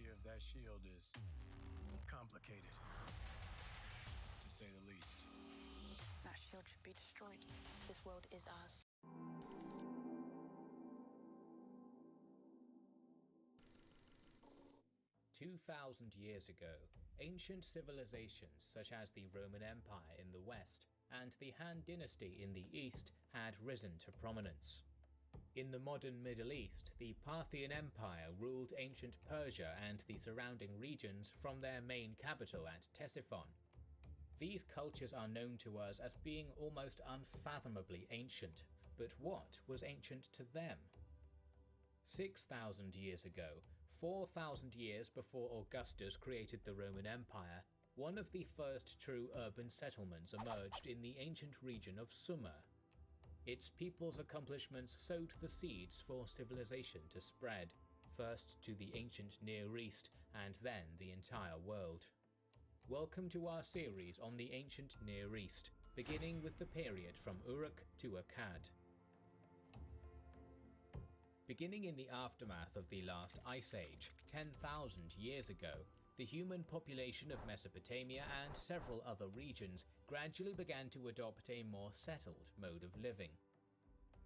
That shield is complicated, to say the least. That shield should be destroyed. This world is ours. Two thousand years ago, ancient civilizations such as the Roman Empire in the west and the Han Dynasty in the east had risen to prominence. In the modern Middle East, the Parthian Empire ruled ancient Persia and the surrounding regions from their main capital at Ctesiphon. These cultures are known to us as being almost unfathomably ancient, but what was ancient to them? 6,000 years ago, 4,000 years before Augustus created the Roman Empire, one of the first true urban settlements emerged in the ancient region of Sumer. Its people's accomplishments sowed the seeds for civilization to spread, first to the ancient Near East and then the entire world. Welcome to our series on the ancient Near East, beginning with the period from Uruk to Akkad. Beginning in the aftermath of the last ice age, 10,000 years ago, the human population of Mesopotamia and several other regions gradually began to adopt a more settled mode of living.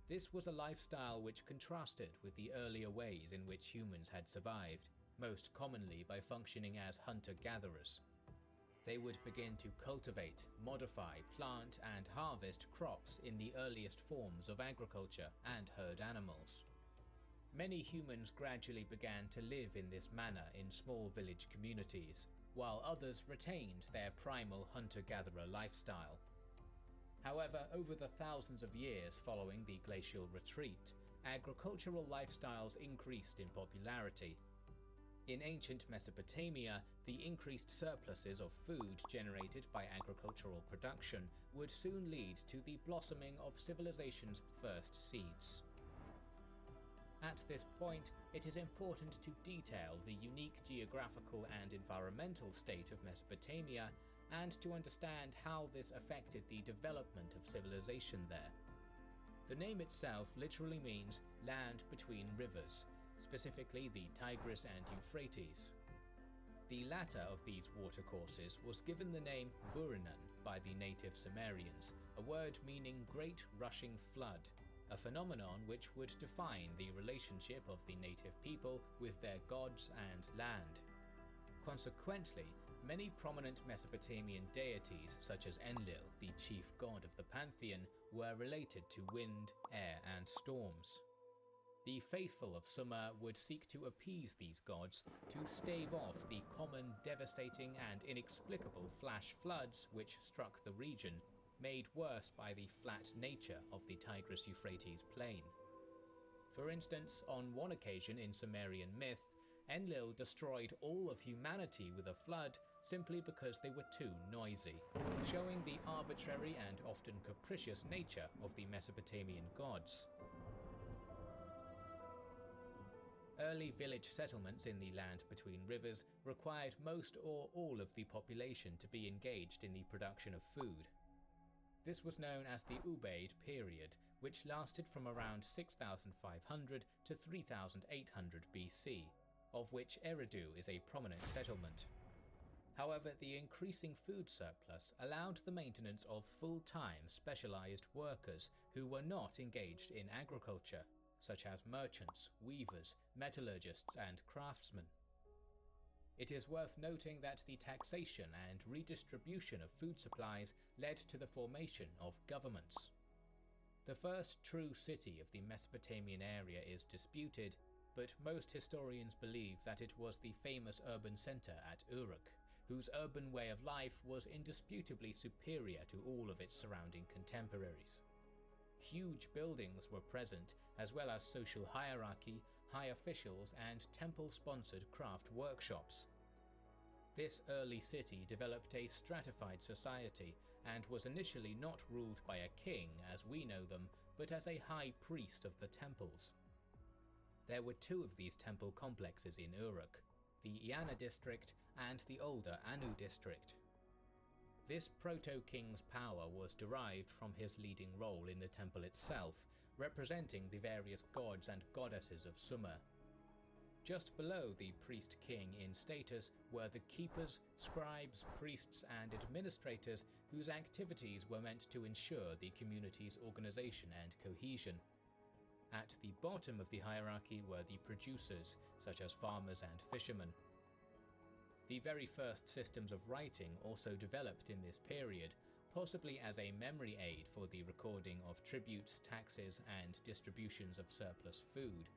This was a lifestyle which contrasted with the earlier ways in which humans had survived, most commonly by functioning as hunter-gatherers. They would begin to cultivate, modify, plant and harvest crops in the earliest forms of agriculture and herd animals. Many humans gradually began to live in this manner in small village communities, while others retained their primal hunter-gatherer lifestyle. However, over the thousands of years following the glacial retreat, agricultural lifestyles increased in popularity. In ancient Mesopotamia, the increased surpluses of food generated by agricultural production would soon lead to the blossoming of civilization's first seeds. At this point, it is important to detail the unique geographical and environmental state of Mesopotamia and to understand how this affected the development of civilization there. The name itself literally means land between rivers, specifically the Tigris and Euphrates. The latter of these watercourses was given the name Buranun by the native Sumerians, a word meaning great rushing flood, a phenomenon which would define the relationship of the native people with their gods and land. Consequently, many prominent Mesopotamian deities such as Enlil, the chief god of the pantheon, were related to wind, air and storms. The faithful of Sumer would seek to appease these gods to stave off the common devastating and inexplicable flash floods which struck the region made worse by the flat nature of the Tigris-Euphrates plain. For instance, on one occasion in Sumerian myth, Enlil destroyed all of humanity with a flood simply because they were too noisy, showing the arbitrary and often capricious nature of the Mesopotamian gods. Early village settlements in the land between rivers required most or all of the population to be engaged in the production of food. This was known as the Ubaid period, which lasted from around 6500 to 3800 BC, of which Eridu is a prominent settlement. However, the increasing food surplus allowed the maintenance of full-time specialized workers who were not engaged in agriculture, such as merchants, weavers, metallurgists and craftsmen. It is worth noting that the taxation and redistribution of food supplies led to the formation of governments. The first true city of the Mesopotamian area is disputed, but most historians believe that it was the famous urban centre at Uruk, whose urban way of life was indisputably superior to all of its surrounding contemporaries. Huge buildings were present, as well as social hierarchy, high officials and temple-sponsored craft workshops. This early city developed a stratified society and was initially not ruled by a king as we know them, but as a high priest of the temples. There were two of these temple complexes in Uruk, the Eanna district and the older Anu district. This proto-king's power was derived from his leading role in the temple itself, representing the various gods and goddesses of Sumer. Just below the priest king in status were the keepers, scribes, priests, and administrators whose activities were meant to ensure the community's organization and cohesion. At the bottom of the hierarchy were the producers, such as farmers and fishermen. The very first systems of writing also developed in this period, possibly as a memory aid for the recording of tributes, taxes, and distributions of surplus food,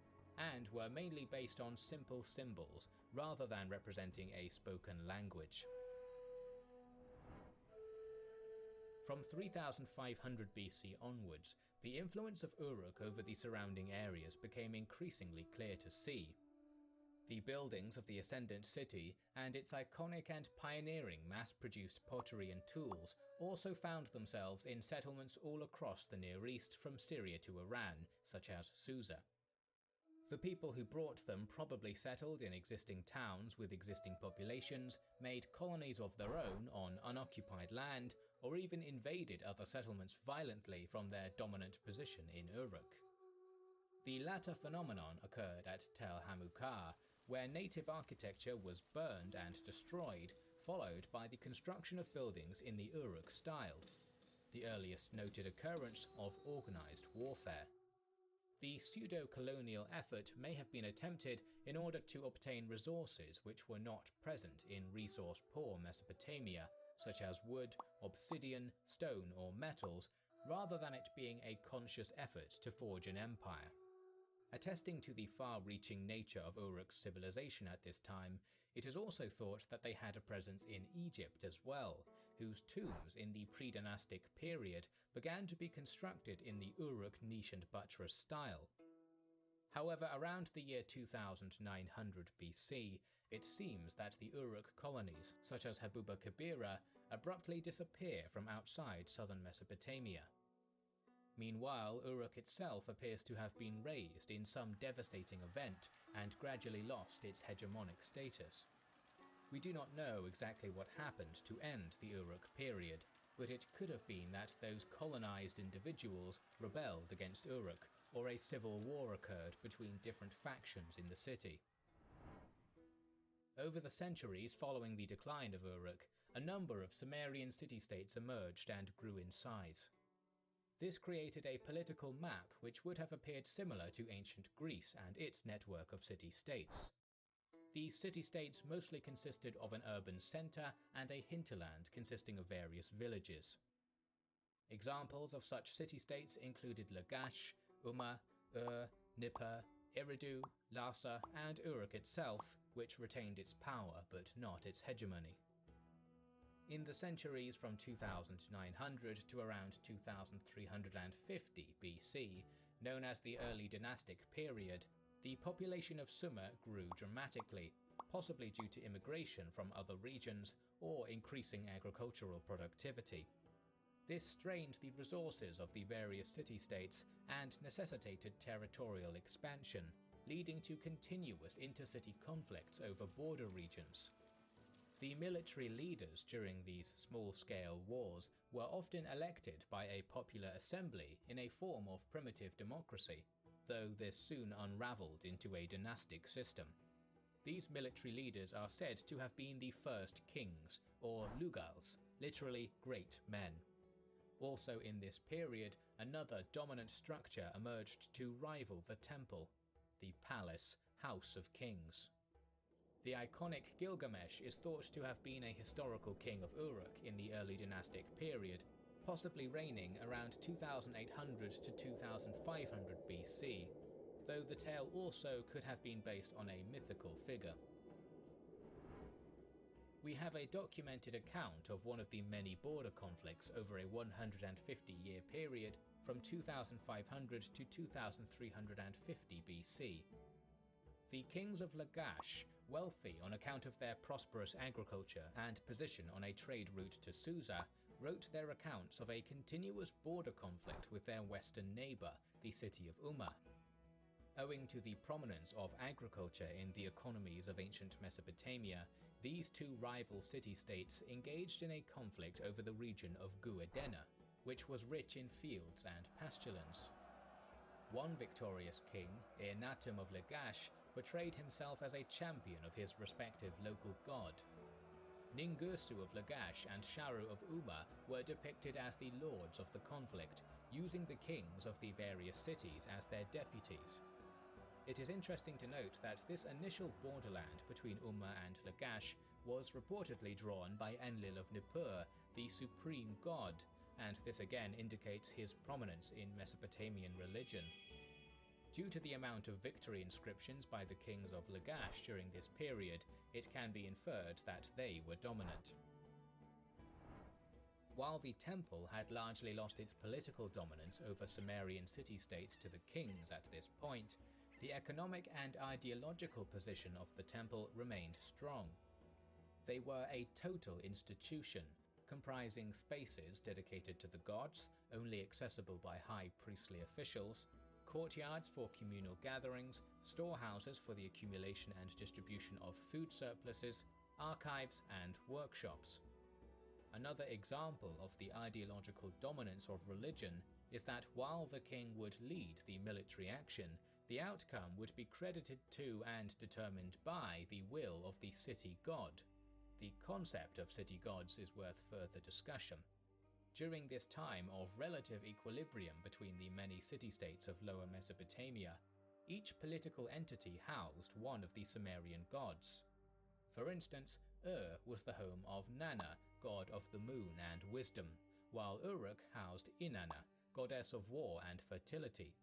and were mainly based on simple symbols rather than representing a spoken language. From 3500 BC onwards, the influence of Uruk over the surrounding areas became increasingly clear to see. The buildings of the Ascendant City and its iconic and pioneering mass produced pottery and tools also found themselves in settlements all across the Near East from Syria to Iran, such as Susa. The people who brought them probably settled in existing towns with existing populations, made colonies of their own on unoccupied land, or even invaded other settlements violently from their dominant position in Uruk. The latter phenomenon occurred at Tell Hamoukar, where native architecture was burned and destroyed, followed by the construction of buildings in the Uruk style, the earliest noted occurrence of organized warfare. The pseudo-colonial effort may have been attempted in order to obtain resources which were not present in resource-poor Mesopotamia, such as wood, obsidian, stone, or metals, rather than it being a conscious effort to forge an empire. Attesting to the far-reaching nature of Uruk's civilization at this time, it is also thought that they had a presence in Egypt as well, whose tombs in the pre-dynastic period began to be constructed in the Uruk niche and buttress style. However, around the year 2900 BC, it seems that the Uruk colonies, such as Habuba Kabira, abruptly disappear from outside southern Mesopotamia. Meanwhile, Uruk itself appears to have been razed in some devastating event and gradually lost its hegemonic status. We do not know exactly what happened to end the Uruk period, but it could have been that those colonized individuals rebelled against Uruk, or a civil war occurred between different factions in the city. Over the centuries following the decline of Uruk, a number of Sumerian city-states emerged and grew in size. This created a political map which would have appeared similar to ancient Greece and its network of city-states. These city-states mostly consisted of an urban centre and a hinterland consisting of various villages. Examples of such city-states included Lagash, Umma, Ur, Nippur, Eridu, Larsa, and Uruk itself, which retained its power but not its hegemony. In the centuries from 2900 to around 2350 BC, known as the Early Dynastic Period, the population of Sumer grew dramatically, possibly due to immigration from other regions or increasing agricultural productivity. This strained the resources of the various city-states and necessitated territorial expansion, leading to continuous intercity conflicts over border regions. The military leaders during these small-scale wars were often elected by a popular assembly in a form of primitive democracy, though this soon unravelled into a dynastic system. These military leaders are said to have been the first kings, or lugals, literally great men. Also in this period, another dominant structure emerged to rival the temple, the palace House of Kings. The iconic Gilgamesh is thought to have been a historical king of Uruk in the early dynastic period, possibly reigning around 2800 to 2500 BC, though the tale also could have been based on a mythical figure. We have a documented account of one of the many border conflicts over a 150 year period from 2500 to 2350 BC. The kings of Lagash, wealthy on account of their prosperous agriculture and position on a trade route to Susa, wrote their accounts of a continuous border conflict with their western neighbour, the city of Umma. Owing to the prominence of agriculture in the economies of ancient Mesopotamia, these two rival city-states engaged in a conflict over the region of Gu-Edena, which was rich in fields and pasturelands. One victorious king, Eannatum of Lagash, portrayed himself as a champion of his respective local god. Ningirsu of Lagash and Sharu of Umma were depicted as the lords of the conflict, using the kings of the various cities as their deputies. It is interesting to note that this initial borderland between Umma and Lagash was reportedly drawn by Enlil of Nippur, the supreme god, and this again indicates his prominence in Mesopotamian religion. Due to the amount of victory inscriptions by the kings of Lagash during this period, it can be inferred that they were dominant. While the temple had largely lost its political dominance over Sumerian city-states to the kings at this point, the economic and ideological position of the temple remained strong. They were a total institution, comprising spaces dedicated to the gods, only accessible by high priestly officials, courtyards for communal gatherings, storehouses for the accumulation and distribution of food surpluses, archives, and workshops. Another example of the ideological dominance of religion is that while the king would lead the military action, the outcome would be credited to and determined by the will of the city god. The concept of city gods is worth further discussion. During this time of relative equilibrium between the many city-states of Lower Mesopotamia, each political entity housed one of the Sumerian gods. For instance, Ur was the home of Nanna, god of the moon and wisdom, while Uruk housed Inanna, goddess of war and fertility.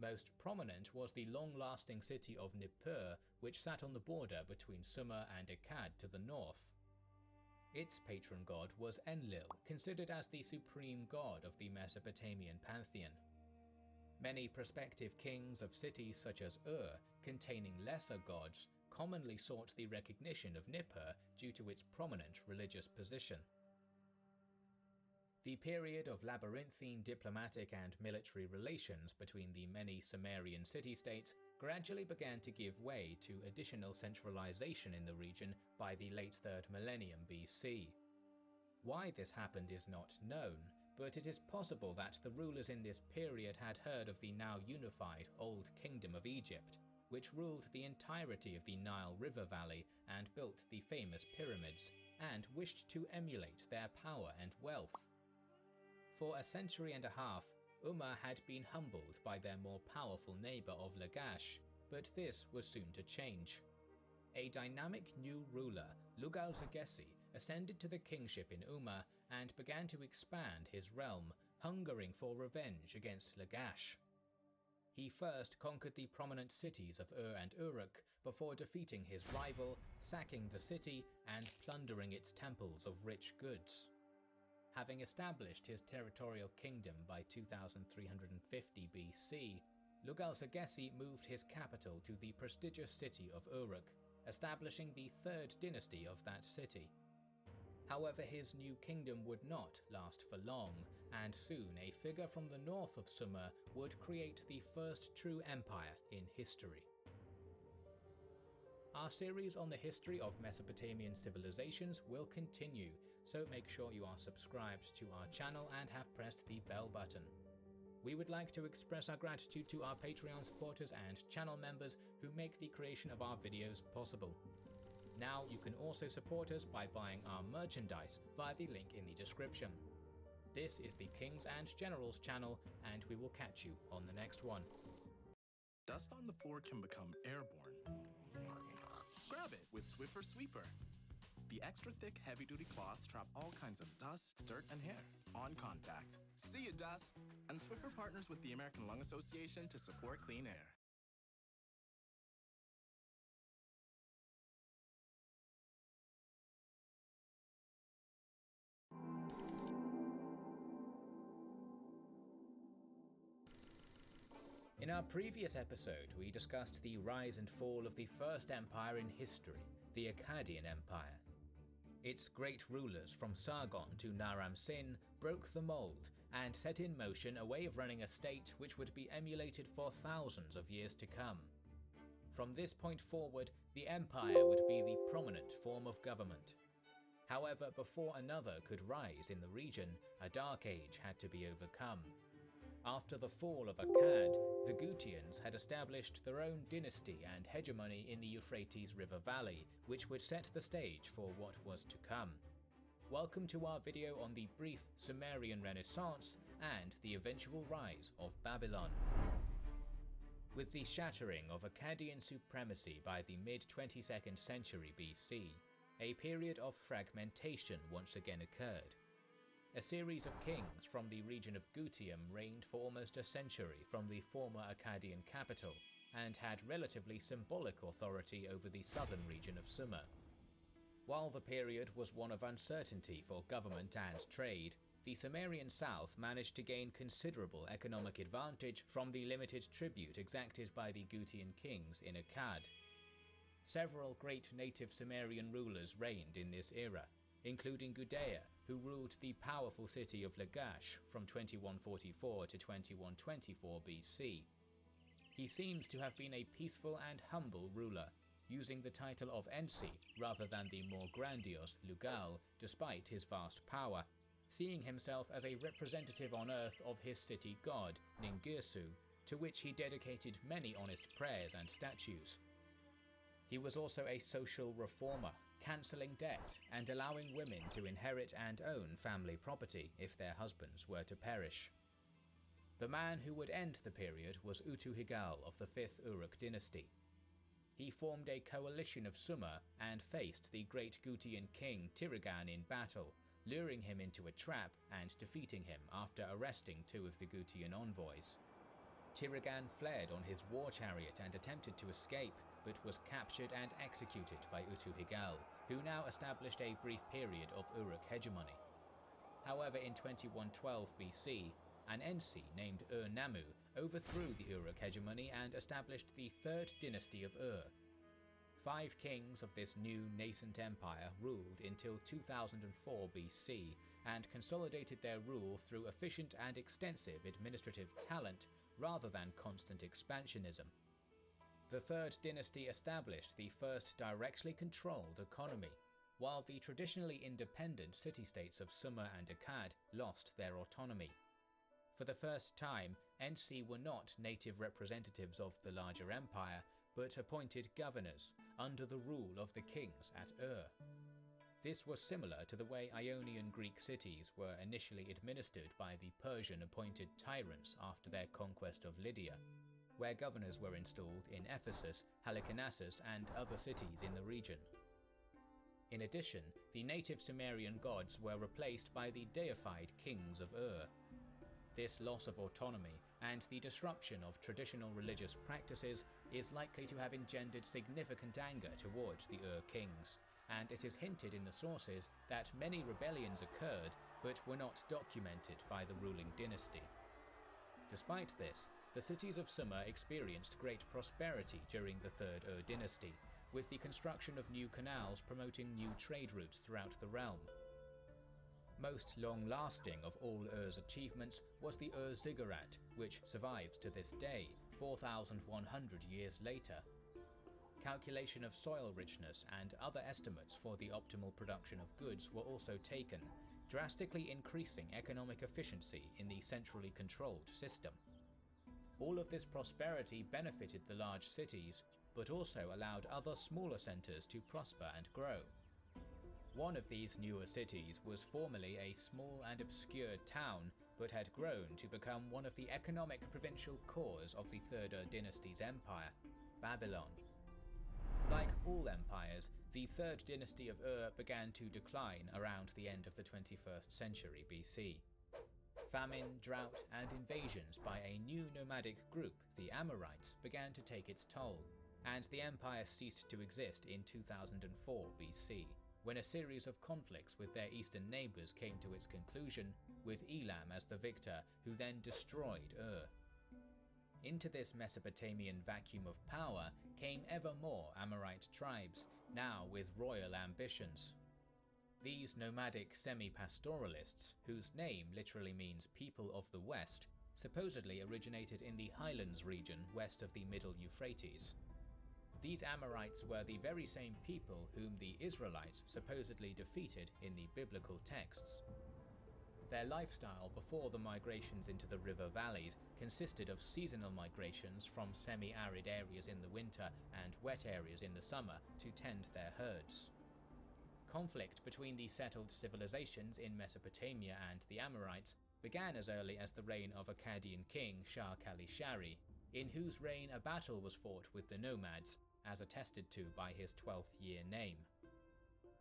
Most prominent was the long-lasting city of Nippur, which sat on the border between Sumer and Akkad to the north. Its patron god was Enlil, considered as the supreme god of the Mesopotamian pantheon. Many prospective kings of cities such as Ur, containing lesser gods, commonly sought the recognition of Nippur due to its prominent religious position. The period of labyrinthine diplomatic and military relations between the many Sumerian city-states gradually began to give way to additional centralization in the region by the late 3rd millennium BC. Why this happened is not known, but it is possible that the rulers in this period had heard of the now unified Old Kingdom of Egypt, which ruled the entirety of the Nile River Valley and built the famous pyramids, and wished to emulate their power and wealth. For a century and a half, Umma had been humbled by their more powerful neighbour of Lagash, but this was soon to change. A dynamic new ruler, Lugal-Zaggisi, ascended to the kingship in Umma and began to expand his realm, hungering for revenge against Lagash. He first conquered the prominent cities of Ur and Uruk before defeating his rival, sacking the city, and plundering its temples of rich goods. Having established his territorial kingdom by 2350 BC, Lugal-Zaggisi moved his capital to the prestigious city of Uruk, establishing the third dynasty of that city. However, his new kingdom would not last for long, and soon a figure from the north of Sumer would create the first true empire in history. Our series on the history of Mesopotamian civilizations will continue, so make sure you are subscribed to our channel and have pressed the bell button. We would like to express our gratitude to our Patreon supporters and channel members who make the creation of our videos possible. Now you can also support us by buying our merchandise via the link in the description. This is the Kings and Generals channel and we will catch you on the next one. Dust on the floor can become airborne Grab it with Swiffer Sweeper. The extra thick, heavy duty cloths trap all kinds of dust, dirt, and hair on contact. See you, dust! And Swiffer partners with the American Lung Association to support clean air. In our previous episode, we discussed the rise and fall of the first empire in history, the Akkadian Empire. Its great rulers from Sargon to Naram Sin broke the mold and set in motion a way of running a state which would be emulated for thousands of years to come. From this point forward, the empire would be the prominent form of government. However, before another could rise in the region, a dark age had to be overcome. After the fall of Akkad, the Gutians had established their own dynasty and hegemony in the Euphrates River Valley, which would set the stage for what was to come. Welcome to our video on the brief Sumerian Renaissance and the eventual rise of Babylon. With the shattering of Akkadian supremacy by the mid-22nd century BC, a period of fragmentation once again occurred. A series of kings from the region of Gutium reigned for almost a century from the former Akkadian capital, and had relatively symbolic authority over the southern region of Sumer. While the period was one of uncertainty for government and trade, the Sumerian south managed to gain considerable economic advantage from the limited tribute exacted by the Gutian kings in Akkad. Several great native Sumerian rulers reigned in this era, including Gudea, who ruled the powerful city of Lagash from 2144 to 2124 BC. He seems to have been a peaceful and humble ruler, using the title of Ensi rather than the more grandiose Lugal, despite his vast power, seeing himself as a representative on earth of his city god, Ningirsu, to which he dedicated many honest prayers and statues. He was also a social reformer, cancelling debt and allowing women to inherit and own family property if their husbands were to perish. The man who would end the period was Utuhigal of the 5th Uruk dynasty. He formed a coalition of Sumer and faced the great Gutian king Tirigan in battle, luring him into a trap and defeating him after arresting two of the Gutian envoys. Tirigan fled on his war chariot and attempted to escape, but was captured and executed by Utuhigal, who now established a brief period of Uruk hegemony. However, in 2112 BC, an Ensi named Ur-Nammu overthrew the Uruk hegemony and established the third dynasty of Ur. Five kings of this new nascent empire ruled until 2004 BC and consolidated their rule through efficient and extensive administrative talent rather than constant expansionism. The Third Dynasty established the first directly controlled economy, while the traditionally independent city-states of Sumer and Akkad lost their autonomy. For the first time, Ensi were not native representatives of the larger empire, but appointed governors, under the rule of the kings at Ur. This was similar to the way Ionian Greek cities were initially administered by the Persian appointed tyrants after their conquest of Lydia, where governors were installed in Ephesus, Halicarnassus and other cities in the region. In addition, the native Sumerian gods were replaced by the deified kings of Ur. This loss of autonomy and the disruption of traditional religious practices is likely to have engendered significant anger towards the Ur kings, and it is hinted in the sources that many rebellions occurred but were not documented by the ruling dynasty. Despite this, the cities of Sumer experienced great prosperity during the Third Ur dynasty, with the construction of new canals promoting new trade routes throughout the realm. Most long-lasting of all Ur's achievements was the Ur Ziggurat, which survives to this day, 4,100 years later, calculation of soil richness and other estimates for the optimal production of goods were also taken, drastically increasing economic efficiency in the centrally controlled system. All of this prosperity benefited the large cities, but also allowed other smaller centres to prosper and grow. One of these newer cities was formerly a small and obscure town, but had grown to become one of the economic provincial cores of the Third Ur dynasty's empire, Babylon. Like all empires, the third dynasty of Ur began to decline around the end of the 21st century BC. Famine, drought, and invasions by a new nomadic group, the Amorites, began to take its toll, and the empire ceased to exist in 2004 BC, when a series of conflicts with their eastern neighbours came to its conclusion, with Elam as the victor, who then destroyed Ur. Into this Mesopotamian vacuum of power came ever more Amorite tribes, now with royal ambitions. These nomadic semi-pastoralists, whose name literally means people of the west, supposedly originated in the highlands region west of the middle Euphrates. These Amorites were the very same people whom the Israelites supposedly defeated in the biblical texts. Their lifestyle before the migrations into the river valleys consisted of seasonal migrations from semi-arid areas in the winter and wet areas in the summer to tend their herds. Conflict between the settled civilizations in Mesopotamia and the Amorites began as early as the reign of Akkadian king Shar-Kali-Shari, in whose reign a battle was fought with the nomads, as attested to by his 12th year name.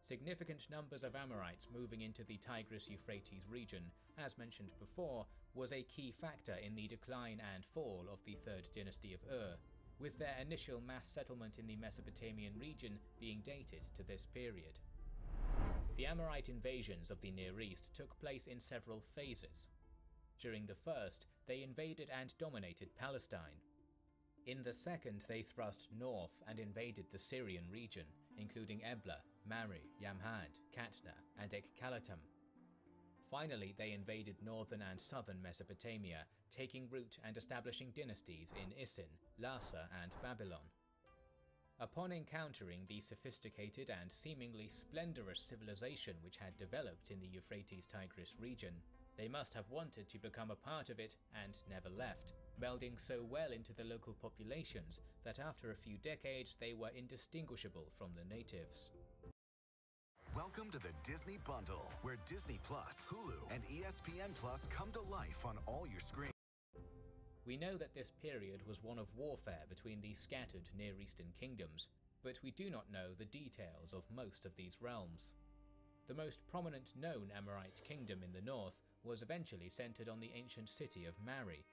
Significant numbers of Amorites moving into the Tigris-Euphrates region, as mentioned before, was a key factor in the decline and fall of the Third Dynasty of Ur, with their initial mass settlement in the Mesopotamian region being dated to this period. The Amorite invasions of the Near East took place in several phases. During the first, they invaded and dominated Palestine. In the second, they thrust north and invaded the Syrian region, including Ebla, Mari, Yamhad, Katna, and Ekkalatum. Finally, they invaded northern and southern Mesopotamia, taking root and establishing dynasties in Isin, Larsa, and Babylon. Upon encountering the sophisticated and seemingly splendorous civilization which had developed in the Euphrates-Tigris region, they must have wanted to become a part of it and never left, melding so well into the local populations that after a few decades they were indistinguishable from the natives. Welcome to the Disney Bundle, where Disney Plus, Hulu, and ESPN Plus come to life on all your screens. We know that this period was one of warfare between the scattered Near Eastern kingdoms, but we do not know the details of most of these realms. The most prominent known Amorite kingdom in the north was eventually centered on the ancient city of Mari.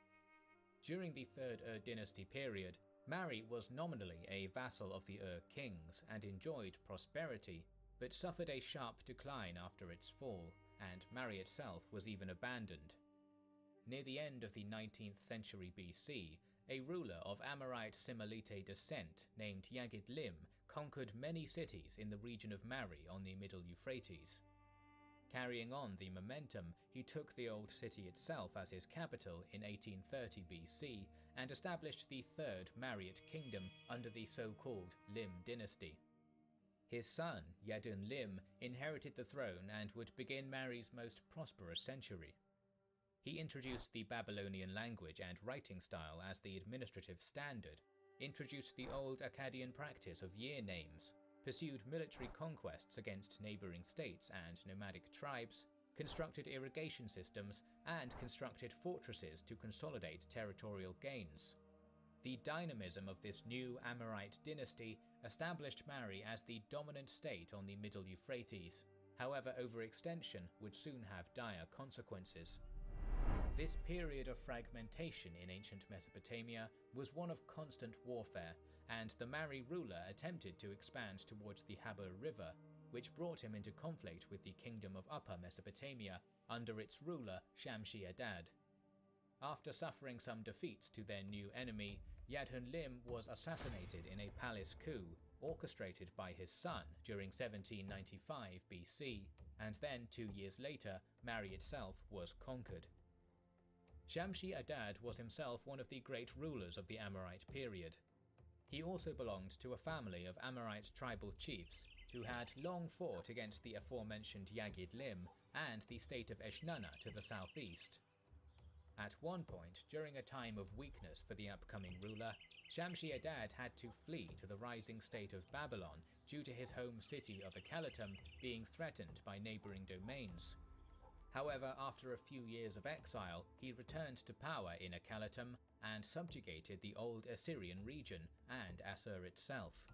During the Third Ur dynasty period, Mari was nominally a vassal of the Ur kings and enjoyed prosperity, but suffered a sharp decline after its fall, and Mari itself was even abandoned. Near the end of the 19th century BC, a ruler of Amorite Simalite descent named Yagid Lim conquered many cities in the region of Mari on the Middle Euphrates. Carrying on the momentum, he took the old city itself as his capital in 1830 BC and established the third Mariate kingdom under the so-called Lim dynasty. His son, Yahdun Lim, inherited the throne and would begin Mari's most prosperous century. He introduced the Babylonian language and writing style as the administrative standard, introduced the old Akkadian practice of year names, pursued military conquests against neighbouring states and nomadic tribes, constructed irrigation systems, and constructed fortresses to consolidate territorial gains. The dynamism of this new Amorite dynasty established Mari as the dominant state on the Middle Euphrates. However, overextension would soon have dire consequences. This period of fragmentation in ancient Mesopotamia was one of constant warfare, and the Mari ruler attempted to expand towards the Habur River, which brought him into conflict with the Kingdom of Upper Mesopotamia under its ruler Shamshi-Adad. After suffering some defeats to their new enemy, Yahdun Lim was assassinated in a palace coup orchestrated by his son during 1795 BC, and then two years later, Mari itself was conquered. Shamshi Adad was himself one of the great rulers of the Amorite period. He also belonged to a family of Amorite tribal chiefs who had long fought against the aforementioned Yagid Lim and the state of Eshnunna to the southeast. At one point, during a time of weakness for the upcoming ruler, Shamshi Adad had to flee to the rising state of Babylon due to his home city of Ekalatum being threatened by neighbouring domains. However, after a few years of exile, he returned to power in Ekalatum and subjugated the old Assyrian region and Assur itself.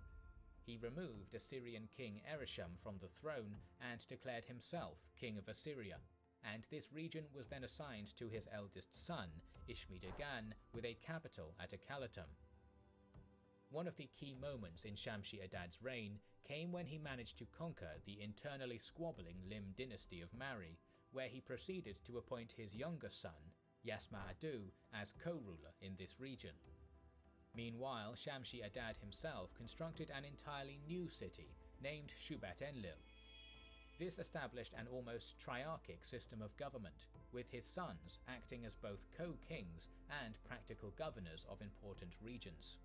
He removed Assyrian king Ereshum from the throne and declared himself king of Assyria, and this region was then assigned to his eldest son, Ishmi-Dagan, with a capital at Ekalatum. One of the key moments in Shamshi-Adad's reign came when he managed to conquer the internally squabbling Lim dynasty of Mari, where he proceeded to appoint his younger son, Yasma-Adu, as co-ruler in this region. Meanwhile, Shamshi-Adad himself constructed an entirely new city named Shubat-Enlil. This established an almost triarchic system of government, with his sons acting as both co-kings and practical governors of important regions.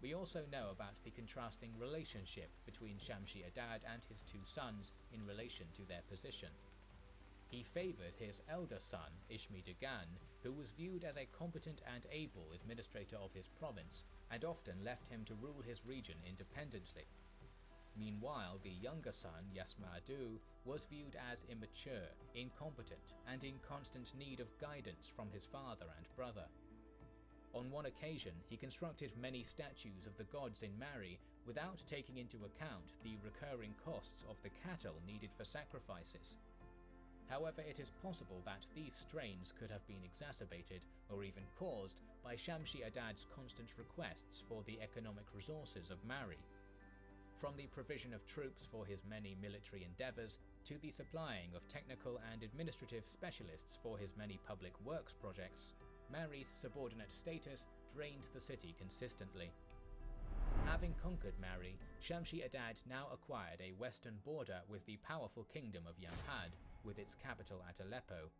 We also know about the contrasting relationship between Shamshi Adad and his two sons in relation to their position. He favoured his elder son, Ishmi Dagan, who was viewed as a competent and able administrator of his province, and often left him to rule his region independently. Meanwhile, the younger son, Yasma-Adu, was viewed as immature, incompetent, and in constant need of guidance from his father and brother. On one occasion, he constructed many statues of the gods in Mari without taking into account the recurring costs of the cattle needed for sacrifices. However, it is possible that these strains could have been exacerbated or even caused by Shamshi Adad's constant requests for the economic resources of Mari. From the provision of troops for his many military endeavours to the supplying of technical and administrative specialists for his many public works projects, Mari's subordinate status drained the city consistently. Having conquered Mari, Shamshi Adad now acquired a western border with the powerful kingdom of Yamhad, with its capital at Aleppo.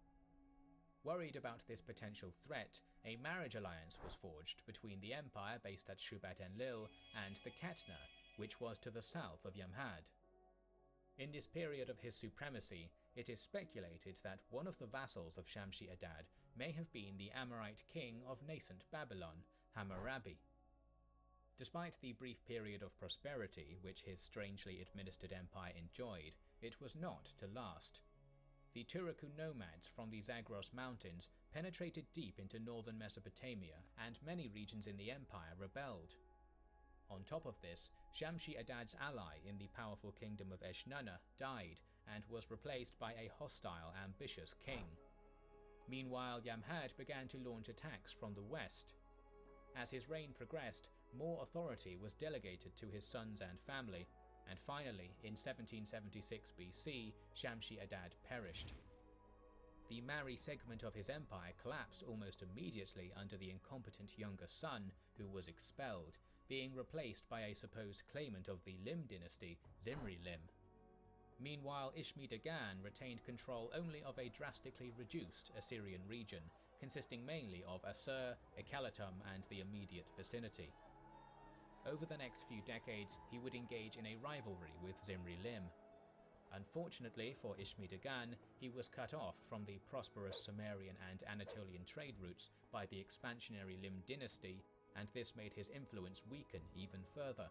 Worried about this potential threat, a marriage alliance was forged between the empire based at Shubat Enlil and the Ketna, which was to the south of Yamhad. In this period of his supremacy, it is speculated that one of the vassals of Shamshi Adad may have been the Amorite king of nascent Babylon, Hammurabi. Despite the brief period of prosperity which his strangely administered empire enjoyed, it was not to last. The Turku nomads from the Zagros mountains penetrated deep into northern Mesopotamia and many regions in the empire rebelled. On top of this, Shamshi Adad's ally in the powerful kingdom of Eshnunna died and was replaced by a hostile, ambitious king. Meanwhile, Yamhad began to launch attacks from the west. As his reign progressed, more authority was delegated to his sons and family, and finally, in 1776 BC, Shamshi Adad perished. The Mari segment of his empire collapsed almost immediately under the incompetent younger son, who was expelled, being replaced by a supposed claimant of the Lim dynasty, Zimri Lim. Meanwhile, Ishmi Dagan retained control only of a drastically reduced Assyrian region, consisting mainly of Assur, Ekalatum, and the immediate vicinity. Over the next few decades, he would engage in a rivalry with Zimri Lim. Unfortunately for Ishmi Dagan, he was cut off from the prosperous Sumerian and Anatolian trade routes by the expansionary Lim dynasty and this made his influence weaken even further.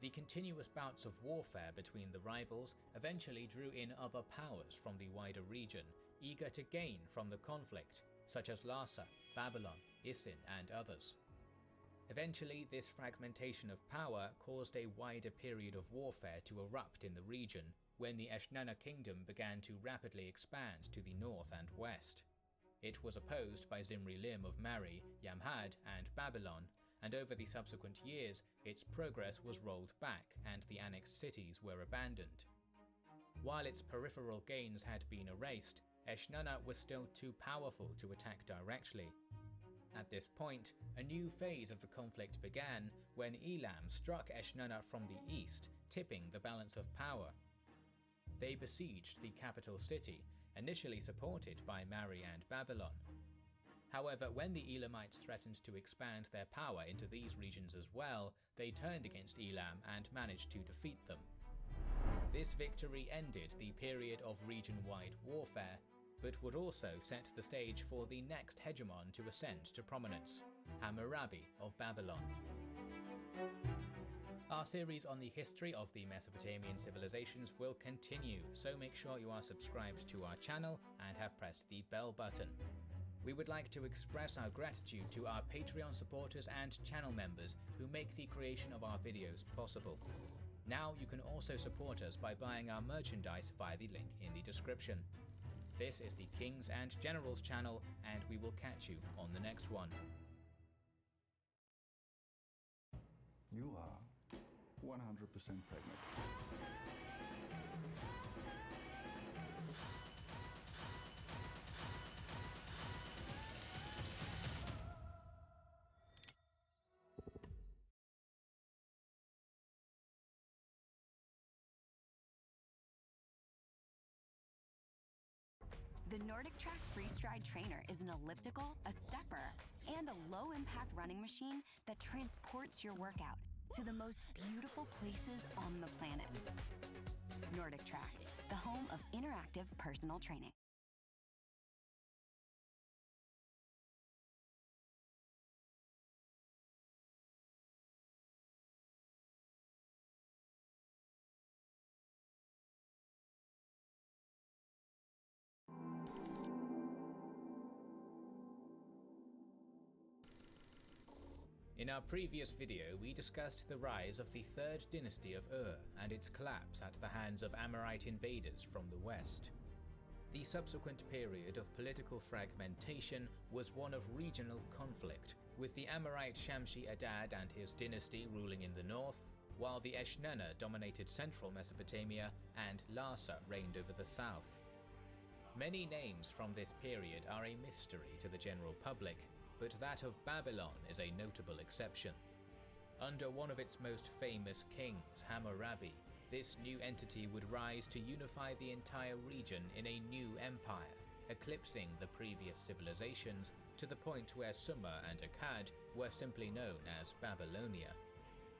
The continuous bouts of warfare between the rivals eventually drew in other powers from the wider region, eager to gain from the conflict, such as Larsa, Babylon, Isin, and others. Eventually, this fragmentation of power caused a wider period of warfare to erupt in the region, when the Eshnunna kingdom began to rapidly expand to the north and west. It was opposed by Zimri Lim of Mari, Yamhad, and Babylon, and over the subsequent years, its progress was rolled back and the annexed cities were abandoned. While its peripheral gains had been erased, Eshnunna was still too powerful to attack directly. At this point, a new phase of the conflict began when Elam struck Eshnunna from the east, tipping the balance of power. They besieged the capital city initially supported by Mari and Babylon. However, when the Elamites threatened to expand their power into these regions as well, they turned against Elam and managed to defeat them. This victory ended the period of region-wide warfare, but would also set the stage for the next hegemon to ascend to prominence, Hammurabi of Babylon. Our series on the history of the Mesopotamian civilizations will continue, so make sure you are subscribed to our channel and have pressed the bell button. We would like to express our gratitude to our Patreon supporters and channel members who make the creation of our videos possible. Now you can also support us by buying our merchandise via the link in the description. This is the Kings and Generals channel, and we will catch you on the next one. You are 100% pregnant. The NordicTrack Freestride Trainer is an elliptical, a stepper, and a low impact running machine that transports your workout to the most beautiful places on the planet. Nordic Track, the home of interactive personal training. In our previous video, we discussed the rise of the third dynasty of Ur and its collapse at the hands of Amorite invaders from the west. The subsequent period of political fragmentation was one of regional conflict, with the Amorite Shamshi Adad and his dynasty ruling in the north, while the Eshnunna dominated central Mesopotamia and Larsa reigned over the south. Many names from this period are a mystery to the general public, but that of Babylon is a notable exception. Under one of its most famous kings, Hammurabi, this new entity would rise to unify the entire region in a new empire, eclipsing the previous civilizations to the point where Sumer and Akkad were simply known as Babylonia.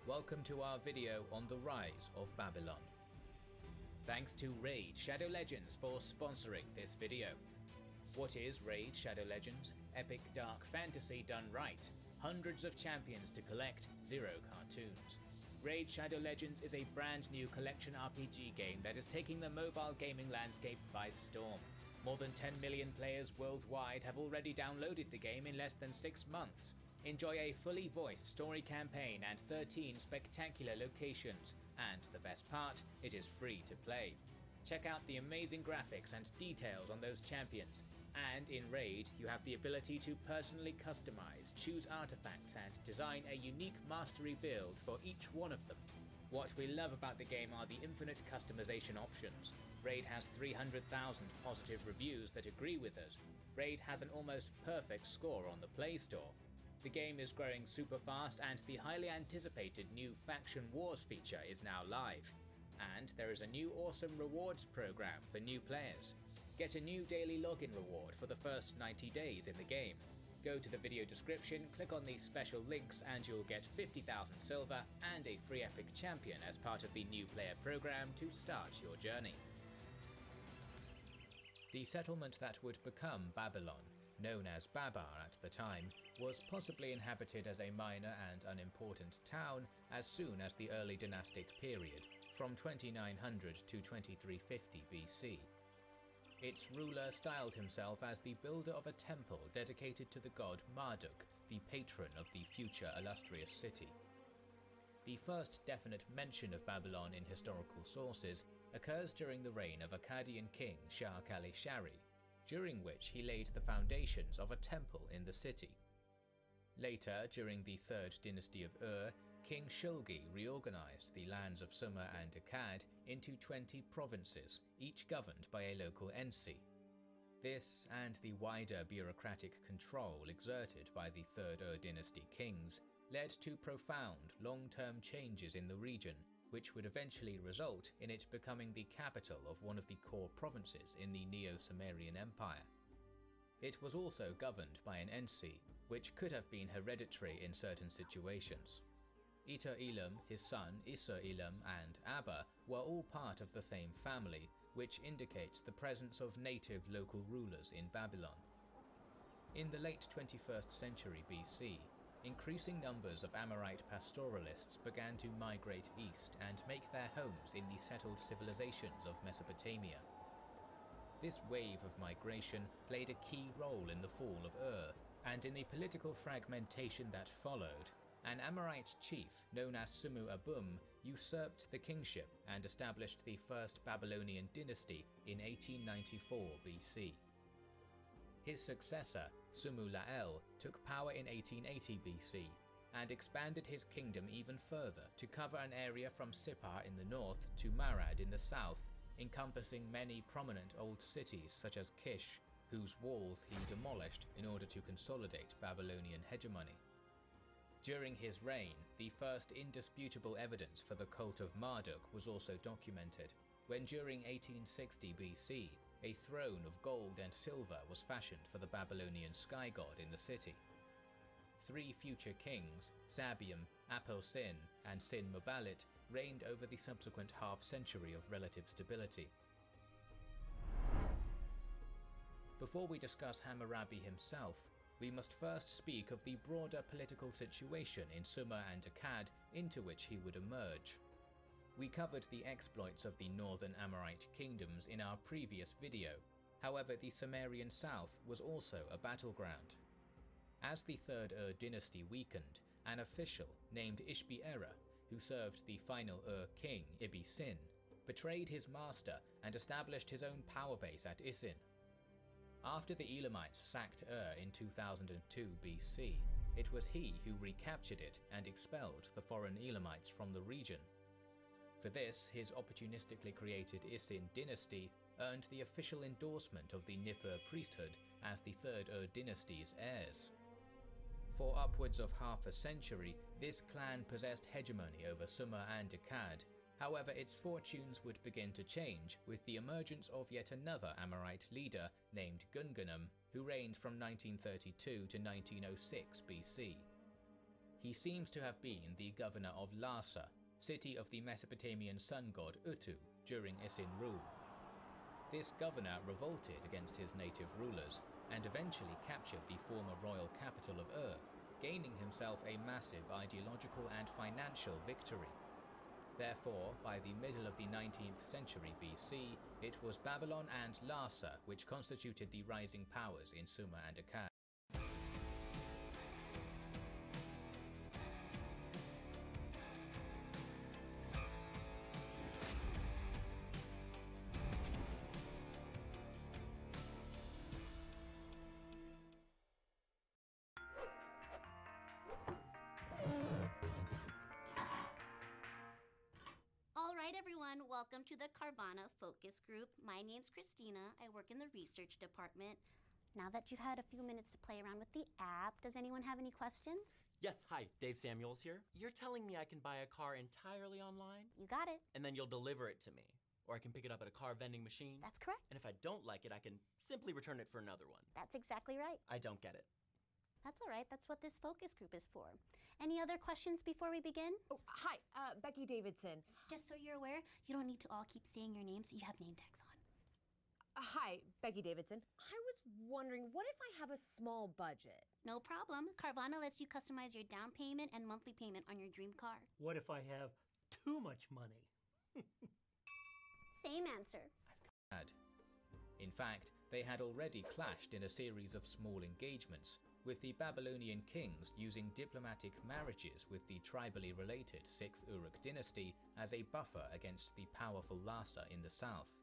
Welcome to our video on the rise of Babylon. Thanks to Raid Shadow Legends for sponsoring this video. What is Raid Shadow Legends? Epic dark fantasy done right. Hundreds of champions to collect, zero cartoons. Raid Shadow Legends is a brand new collection RPG game that is taking the mobile gaming landscape by storm. More than 10 million players worldwide have already downloaded the game in less than 6 months. Enjoy a fully voiced story campaign and 13 spectacular locations, and the best part, it is free to play. Check out the amazing graphics and details on those champions, and in Raid, you have the ability to personally customize, choose artifacts, and design a unique mastery build for each one of them. What we love about the game are the infinite customization options. Raid has 300,000 positive reviews that agree with us. Raid has an almost perfect score on the Play Store. The game is growing super fast and the highly anticipated new Faction Wars feature is now live. And there is a new awesome rewards program for new players. Get a new daily login reward for the first 90 days in the game. Go to the video description, click on these special links, and you'll get 50,000 silver and a free epic champion as part of the new player program to start your journey. The settlement that would become Babylon, known as Babar at the time, was possibly inhabited as a minor and unimportant town as soon as the early dynastic period, from 2900 to 2350 BC. Its ruler styled himself as the builder of a temple dedicated to the god Marduk, the patron of the future illustrious city. The first definite mention of Babylon in historical sources occurs during the reign of Akkadian king Shar Kali Sharri, during which he laid the foundations of a temple in the city. Later, during the third dynasty of Ur, King Shulgi reorganized the lands of Sumer and Akkad into 20 provinces, each governed by a local ensi. This, and the wider bureaucratic control exerted by the Third Ur dynasty kings, led to profound long-term changes in the region, which would eventually result in it becoming the capital of one of the core provinces in the Neo-Sumerian Empire. It was also governed by an ensi, which could have been hereditary in certain situations. Iter Elam, his son Isser Elam, and Abba were all part of the same family, which indicates the presence of native local rulers in Babylon. In the late 21st century BC, increasing numbers of Amorite pastoralists began to migrate east and make their homes in the settled civilizations of Mesopotamia. This wave of migration played a key role in the fall of Ur, and in the political fragmentation that followed, an Amorite chief known as Sumu Abum usurped the kingship and established the first Babylonian dynasty in 1894 BC. His successor, Sumu La'el, took power in 1880 BC and expanded his kingdom even further to cover an area from Sippar in the north to Marad in the south, encompassing many prominent old cities such as Kish, whose walls he demolished in order to consolidate Babylonian hegemony. During his reign, the first indisputable evidence for the cult of Marduk was also documented, when during 1860 BC, a throne of gold and silver was fashioned for the Babylonian sky god in the city. Three future kings, Sabium, Apel-Sin and Sin-Muballit reigned over the subsequent half-century of relative stability. Before we discuss Hammurabi himself, we must first speak of the broader political situation in Sumer and Akkad into which he would emerge. We covered the exploits of the northern Amorite kingdoms in our previous video, however the Sumerian south was also a battleground. As the Third Ur dynasty weakened, an official named Ishbi-Erra, who served the final Ur king Ibi-Sin, betrayed his master and established his own power base at Isin. After the Elamites sacked Ur in 2002 BC, it was he who recaptured it and expelled the foreign Elamites from the region. For this, his opportunistically created Isin dynasty earned the official endorsement of the Nippur priesthood as the Third Ur dynasty's heirs. For upwards of half a century, this clan possessed hegemony over Sumer and Akkad. However, its fortunes would begin to change with the emergence of yet another Amorite leader named Gungunum, who reigned from 1932 to 1906 BC. He seems to have been the governor of Larsa, city of the Mesopotamian sun god Utu, during Isin rule. This governor revolted against his native rulers and eventually captured the former royal capital of Ur, gaining himself a massive ideological and financial victory. Therefore, by the middle of the 19th century BC, it was Babylon and Larsa which constituted the rising powers in Sumer and Akkad. My name's Christina. I work in the research department. Now that you've had a few minutes to play around with the app, does anyone have any questions? Yes, hi, Dave Samuels here. You're telling me I can buy a car entirely online? You got it. And then you'll deliver it to me. Or I can pick it up at a car vending machine? That's correct. And if I don't like it, I can simply return it for another one. That's exactly right. I don't get it. That's all right. That's what this focus group is for. Any other questions before we begin? Oh, hi, uh, Becky Davidson. Just so you're aware, you don't need to all keep saying your names. You have name tags on. Uh, hi, Becky Davidson. I was wondering, what if I have a small budget? No problem. Carvana lets you customize your down payment and monthly payment on your dream car. What if I have too much money? Same answer. In fact, they had already clashed in a series of small engagements, with the Babylonian kings using diplomatic marriages with the tribally related 6th Uruk dynasty as a buffer against the powerful Larsa in the south.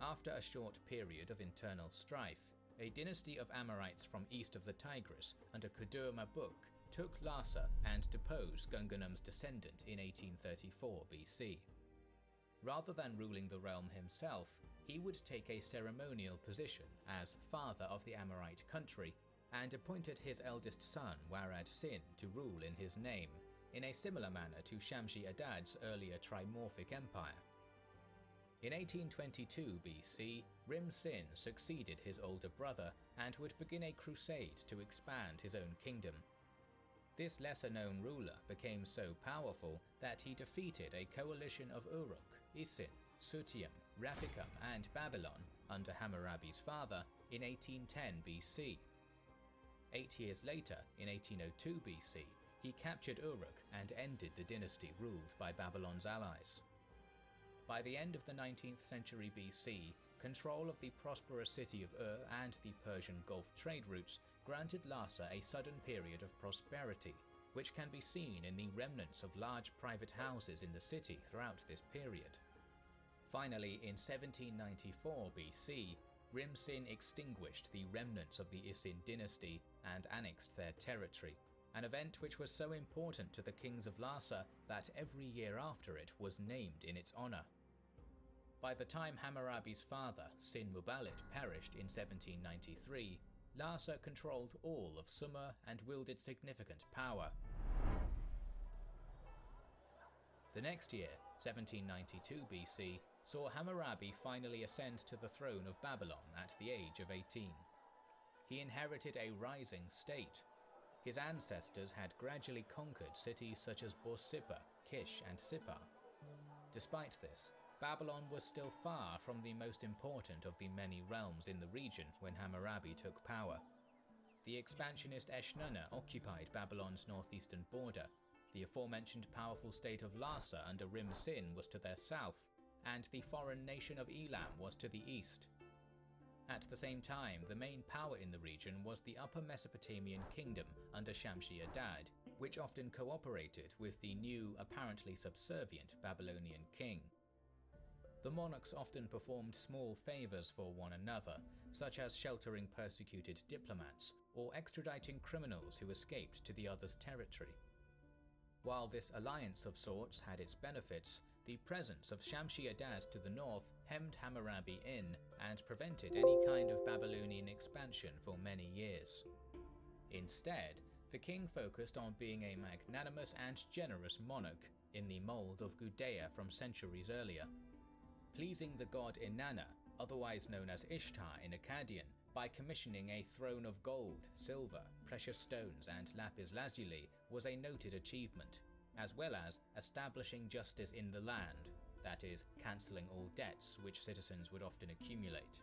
After a short period of internal strife, a dynasty of Amorites from east of the Tigris under Kudur Mabuk took Larsa and deposed Gungunum's descendant in 1834 BC. Rather than ruling the realm himself, he would take a ceremonial position as father of the Amorite country and appointed his eldest son Warad Sin to rule in his name, in a similar manner to Shamshi Adad's earlier trimorphic empire. In 1822 BC, Rim Sin succeeded his older brother and would begin a crusade to expand his own kingdom. This lesser known ruler became so powerful that he defeated a coalition of Uruk, Isin, Sutium, Rapikam, and Babylon under Hammurabi's father in 1810 BC. Eight years later, in 1802 BC, he captured Uruk and ended the dynasty ruled by Babylon's allies. By the end of the 19th century BC, control of the prosperous city of Ur and the Persian Gulf trade routes granted Larsa a sudden period of prosperity, which can be seen in the remnants of large private houses in the city throughout this period. Finally, in 1794 BC, Rim Sin extinguished the remnants of the Isin dynasty and annexed their territory, an event which was so important to the kings of Larsa that every year after it was named in its honor. By the time Hammurabi's father, Sin Muballit, perished in 1793, Larsa controlled all of Sumer and wielded significant power. The next year, 1792 BC, saw Hammurabi finally ascend to the throne of Babylon at the age of 18. He inherited a rising state. his ancestors had gradually conquered cities such as Borsippa, Kish, and Sippar. Despite this, Babylon was still far from the most important of the many realms in the region when Hammurabi took power. The expansionist Eshnunna occupied Babylon's northeastern border, the aforementioned powerful state of Larsa under Rim Sin was to their south, and the foreign nation of Elam was to the east. At the same time, the main power in the region was the Upper Mesopotamian kingdom under Shamshi Adad, which often cooperated with the new, apparently subservient Babylonian king. The monarchs often performed small favours for one another, such as sheltering persecuted diplomats or extraditing criminals who escaped to the other's territory. While this alliance of sorts had its benefits, the presence of Shamshi Adad to the north hemmed Hammurabi in and prevented any kind of Babylonian expansion for many years. Instead, the king focused on being a magnanimous and generous monarch in the mold of Gudea from centuries earlier. Pleasing the god Inanna, otherwise known as Ishtar in Akkadian, by commissioning a throne of gold, silver, precious stones, and lapis lazuli was a noted achievement, as well as establishing justice in the land, that is, cancelling all debts which citizens would often accumulate.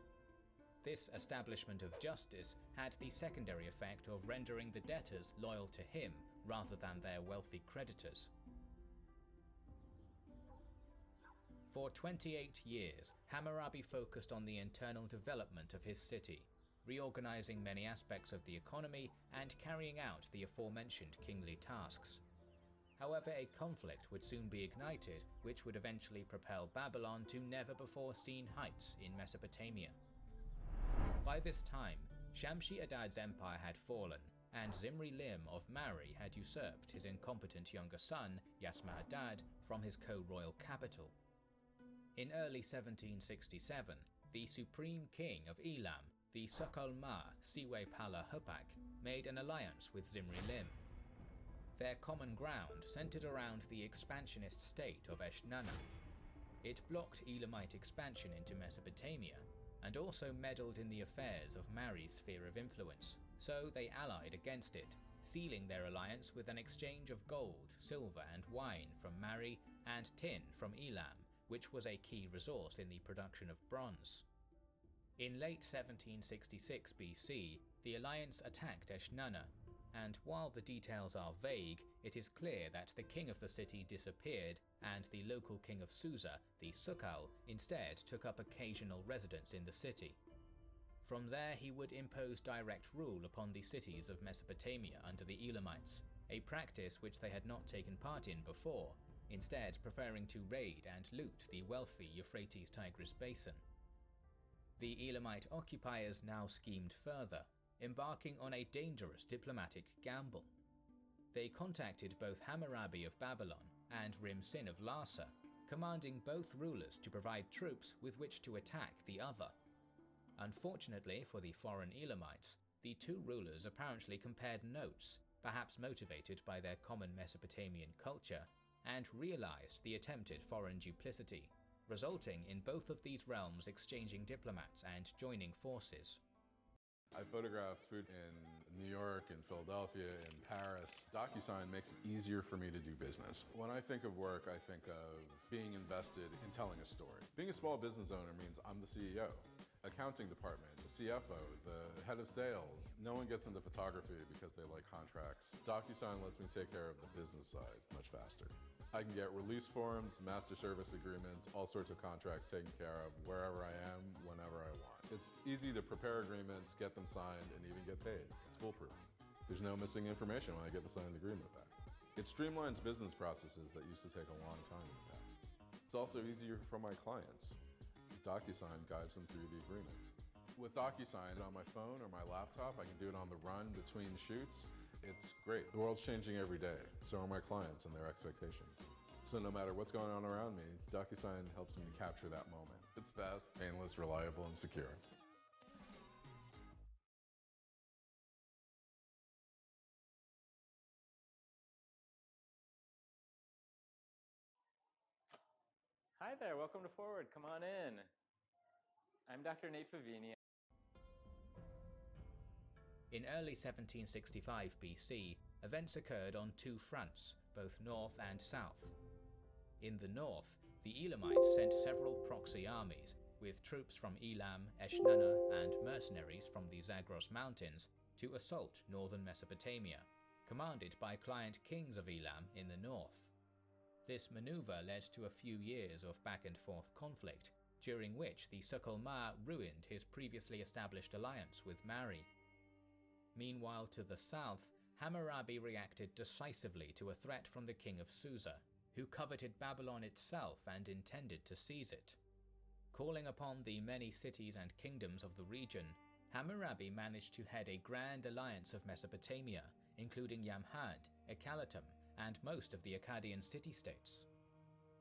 This establishment of justice had the secondary effect of rendering the debtors loyal to him rather than their wealthy creditors. For 28 years, Hammurabi focused on the internal development of his city, reorganizing many aspects of the economy and carrying out the aforementioned kingly tasks. However, a conflict would soon be ignited which would eventually propel Babylon to never before seen heights in Mesopotamia. By this time, Shamshi Adad's empire had fallen, and Zimri Lim of Mari had usurped his incompetent younger son, Yasmah Adad, from his co-royal capital. In early 1767, the supreme king of Elam the Sukkalmah Siwe Pala Hopak made an alliance with Zimri Lim. Their common ground centered around the expansionist state of Eshnunna. It blocked Elamite expansion into Mesopotamia and also meddled in the affairs of Mari's sphere of influence, so they allied against it, sealing their alliance with an exchange of gold, silver, and wine from Mari and tin from Elam, which was a key resource in the production of bronze. In late 1766 BC, the alliance attacked Eshnunna, and while the details are vague, it is clear that the king of the city disappeared and the local king of Susa, the Sukal, instead took up occasional residence in the city. From there he would impose direct rule upon the cities of Mesopotamia under the Elamites, a practice which they had not taken part in before, instead preferring to raid and loot the wealthy Euphrates-Tigris basin. The Elamite occupiers now schemed further, embarking on a dangerous diplomatic gamble. They contacted both Hammurabi of Babylon and Rim-Sin of Larsa, commanding both rulers to provide troops with which to attack the other. Unfortunately for the foreign Elamites, the two rulers apparently compared notes, perhaps motivated by their common Mesopotamian culture, and realized the attempted foreign duplicity resulting in both of these realms exchanging diplomats and joining forces. I photographed food in New York, in Philadelphia, in Paris. DocuSign makes it easier for me to do business. When I think of work, I think of being invested in telling a story. Being a small business owner means I'm the CEO, accounting department, the CFO, the head of sales. No one gets into photography because they like contracts. DocuSign lets me take care of the business side much faster. I can get release forms, master service agreements, all sorts of contracts taken care of wherever I am, whenever I want. It's easy to prepare agreements, get them signed, and even get paid. It's foolproof. There's no missing information when I get the signed agreement back. It streamlines business processes that used to take a long time in the past. It's also easier for my clients. DocuSign guides them through the agreement. With DocuSign on my phone or my laptop, I can do it on the run between shoots. It's great. The world's changing every day. So are my clients and their expectations. So no matter what's going on around me, DocuSign helps me capture that moment. It's fast, painless, reliable, and secure. Hi there, welcome to Forward. Come on in. I'm Dr. Nate Favini. In early 1765 BC, events occurred on two fronts, both north and south. In the north, the Elamites sent several proxy armies, with troops from Elam, Eshnunna, and mercenaries from the Zagros Mountains, to assault northern Mesopotamia, commanded by client kings of Elam in the north. This maneuver led to a few years of back and forth conflict, during which the Sukkalmah ruined his previously established alliance with Mari. Meanwhile, to the south, Hammurabi reacted decisively to a threat from the king of Susa, who coveted Babylon itself and intended to seize it. Calling upon the many cities and kingdoms of the region, Hammurabi managed to head a grand alliance of Mesopotamia, including Yamhad, Ekalatum, and most of the Akkadian city-states.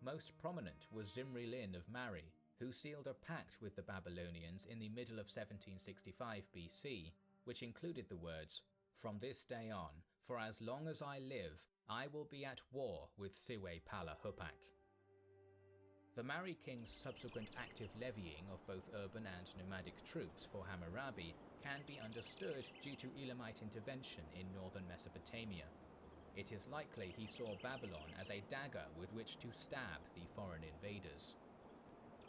Most prominent was Zimri Lim of Mari, who sealed a pact with the Babylonians in the middle of 1765 BC, which included the words, From this day on, for as long as I live, I will be at war with Siwe Pala Hupak. The Mari king's subsequent active levying of both urban and nomadic troops for Hammurabi can be understood due to Elamite intervention in northern Mesopotamia. It is likely he saw Babylon as a dagger with which to stab the foreign invaders.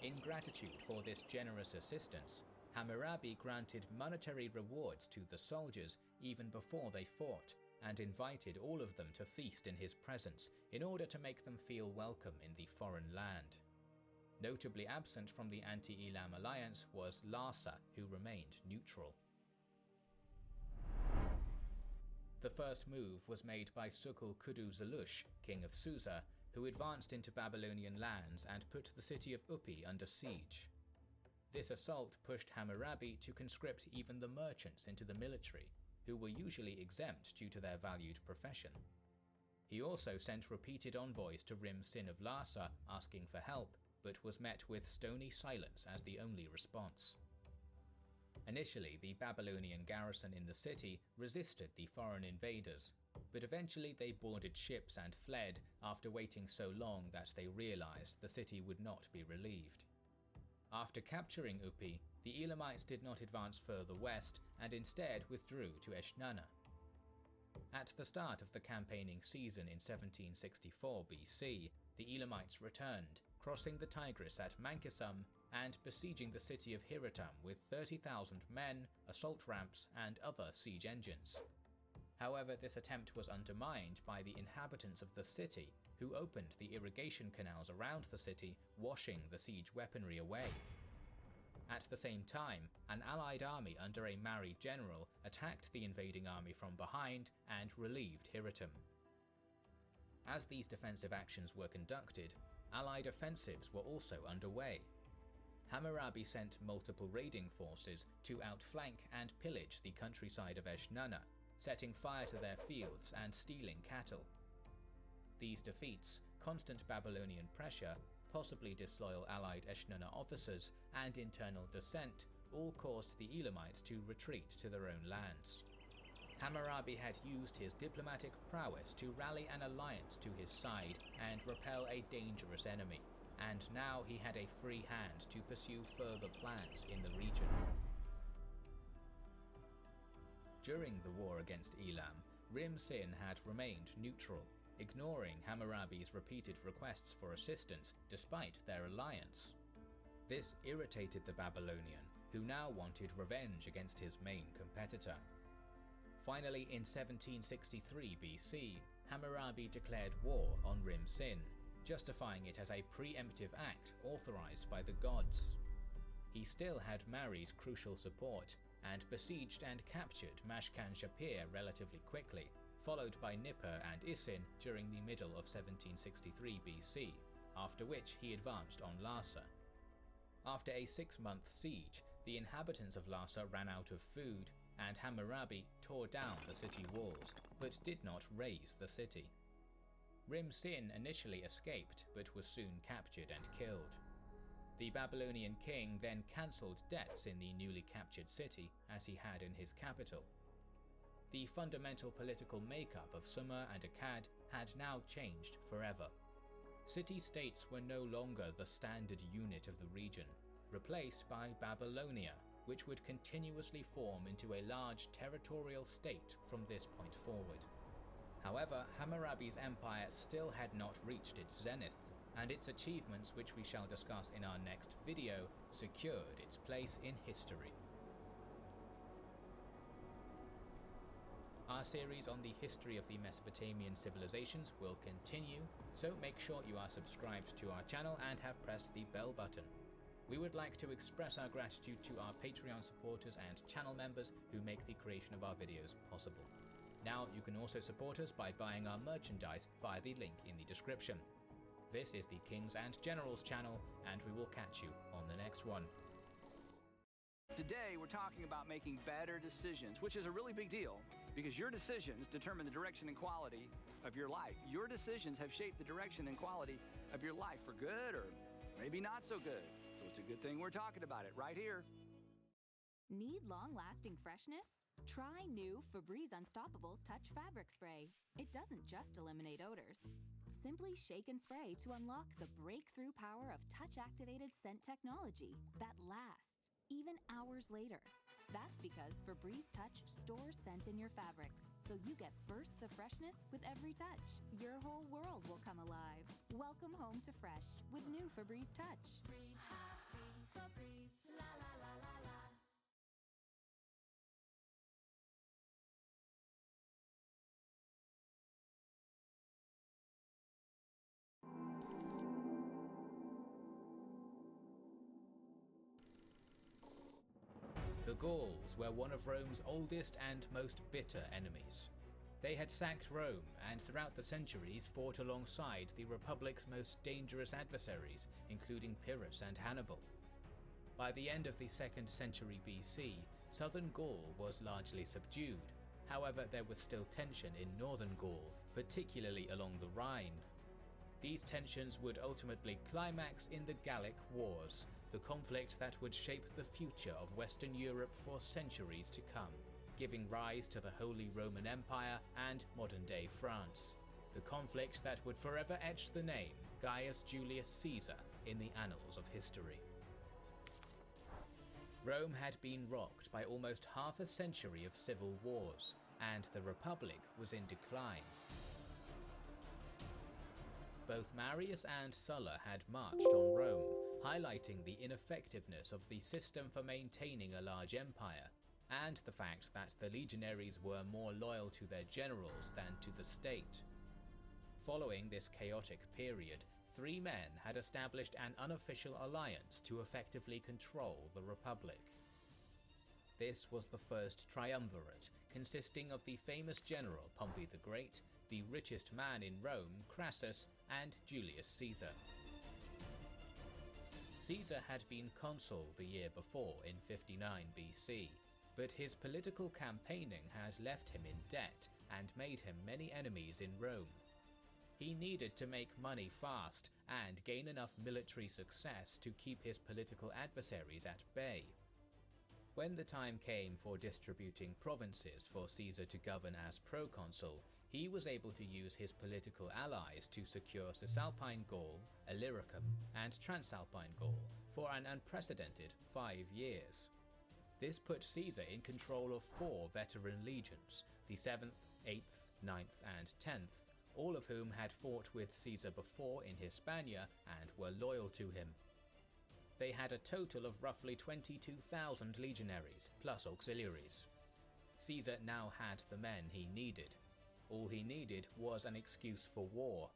In gratitude for this generous assistance, Hammurabi granted monetary rewards to the soldiers even before they fought, and invited all of them to feast in his presence in order to make them feel welcome in the foreign land. Notably absent from the anti-Elam alliance was Larsa, who remained neutral. The first move was made by Sukul Kudu Zalush, king of Susa, who advanced into Babylonian lands and put the city of Upi under siege. This assault pushed Hammurabi to conscript even the merchants into the military, who were usually exempt due to their valued profession. He also sent repeated envoys to Rim Sin of Larsa asking for help, but was met with stony silence as the only response. Initially, the Babylonian garrison in the city resisted the foreign invaders, but eventually they boarded ships and fled after waiting so long that they realized the city would not be relieved. After capturing Upi, the Elamites did not advance further west and instead withdrew to Eshnunna. At the start of the campaigning season in 1764 BC, the Elamites returned, crossing the Tigris at Mankesum and besieging the city of Hiratum with 30,000 men, assault ramps, and other siege engines. However, this attempt was undermined by the inhabitants of the city, who opened the irrigation canals around the city, washing the siege weaponry away. At the same time, an allied army under a Mari general attacked the invading army from behind and relieved Hiratum. As these defensive actions were conducted, allied offensives were also underway. Hammurabi sent multiple raiding forces to outflank and pillage the countryside of Eshnunna, setting fire to their fields and stealing cattle. These defeats, constant Babylonian pressure, possibly disloyal allied Eshnunna officers, and internal dissent all caused the Elamites to retreat to their own lands. Hammurabi had used his diplomatic prowess to rally an alliance to his side and repel a dangerous enemy, and now he had a free hand to pursue further plans in the region. During the war against Elam, Rim Sin had remained neutral, ignoring Hammurabi's repeated requests for assistance despite their alliance. This irritated the Babylonian, who now wanted revenge against his main competitor. Finally, in 1763 BC, Hammurabi declared war on Rim Sin, justifying it as a preemptive act authorized by the gods. He still had Mari's crucial support, and besieged and captured Mashkan Shapir relatively quickly, followed by Nippur and Isin during the middle of 1763 BC, after which he advanced on Larsa. After a six-month siege, the inhabitants of Larsa ran out of food, and Hammurabi tore down the city walls, but did not raze the city. Rim Sin initially escaped, but was soon captured and killed. The Babylonian king then cancelled debts in the newly captured city, as he had in his capital. The fundamental political makeup of Sumer and Akkad had now changed forever. City-states were no longer the standard unit of the region, replaced by Babylonia, which would continuously form into a large territorial state from this point forward. However, Hammurabi's empire still had not reached its zenith, and its achievements which we shall discuss in our next video secured its place in history. Our series on the history of the Mesopotamian civilizations will continue, so make sure you are subscribed to our channel and have pressed the bell button. We would like to express our gratitude to our Patreon supporters and channel members who make the creation of our videos possible. Now you can also support us by buying our merchandise via the link in the description. This is the Kings and Generals channel, and we will catch you on the next one. Today, we're talking about making better decisions, which is a really big deal because your decisions determine the direction and quality of your life. Your decisions have shaped the direction and quality of your life for good or maybe not so good. So it's a good thing we're talking about it right here. Need long lasting freshness? Try new Febreze Unstoppables Touch Fabric Spray. It doesn't just eliminate odors. Simply shake and spray to unlock the breakthrough power of touch activated scent technology that lasts, even hours later. That's because Febreze Touch stores scent in your fabrics, so you get bursts of freshness with every touch. Your whole world will come alive. Welcome home to fresh with new Febreze Touch. Breathe Febreze, Gauls were one of Rome's oldest and most bitter enemies. They had sacked Rome and throughout the centuries fought alongside the Republic's most dangerous adversaries, including Pyrrhus and Hannibal. By the end of the 2nd century BC, southern Gaul was largely subdued. However, there was still tension in northern Gaul, particularly along the Rhine. These tensions would ultimately climax in the Gallic Wars, the conflict that would shape the future of Western Europe for centuries to come, giving rise to the Holy Roman Empire and modern day France. The conflict that would forever etch the name Gaius Julius Caesar in the annals of history. Rome had been rocked by almost half a century of civil wars, and the Republic was in decline. Both Marius and Sulla had marched on Rome, highlighting the ineffectiveness of the system for maintaining a large empire, and the fact that the legionaries were more loyal to their generals than to the state. Following this chaotic period, three men had established an unofficial alliance to effectively control the Republic. This was the first triumvirate, consisting of the famous general Pompey the Great, the richest man in Rome, Crassus, and Julius Caesar. Caesar had been consul the year before in 59 BC, but his political campaigning had left him in debt and made him many enemies in Rome. He needed to make money fast and gain enough military success to keep his political adversaries at bay. When the time came for distributing provinces for Caesar to govern as proconsul, he was able to use his political allies to secure Cisalpine Gaul, Illyricum, and Transalpine Gaul for an unprecedented five years. This put Caesar in control of four veteran legions, the 7th, 8th, 9th, and 10th, all of whom had fought with Caesar before in Hispania and were loyal to him. They had a total of roughly 22,000 legionaries, plus auxiliaries. Caesar now had the men he needed. All he needed was an excuse for war.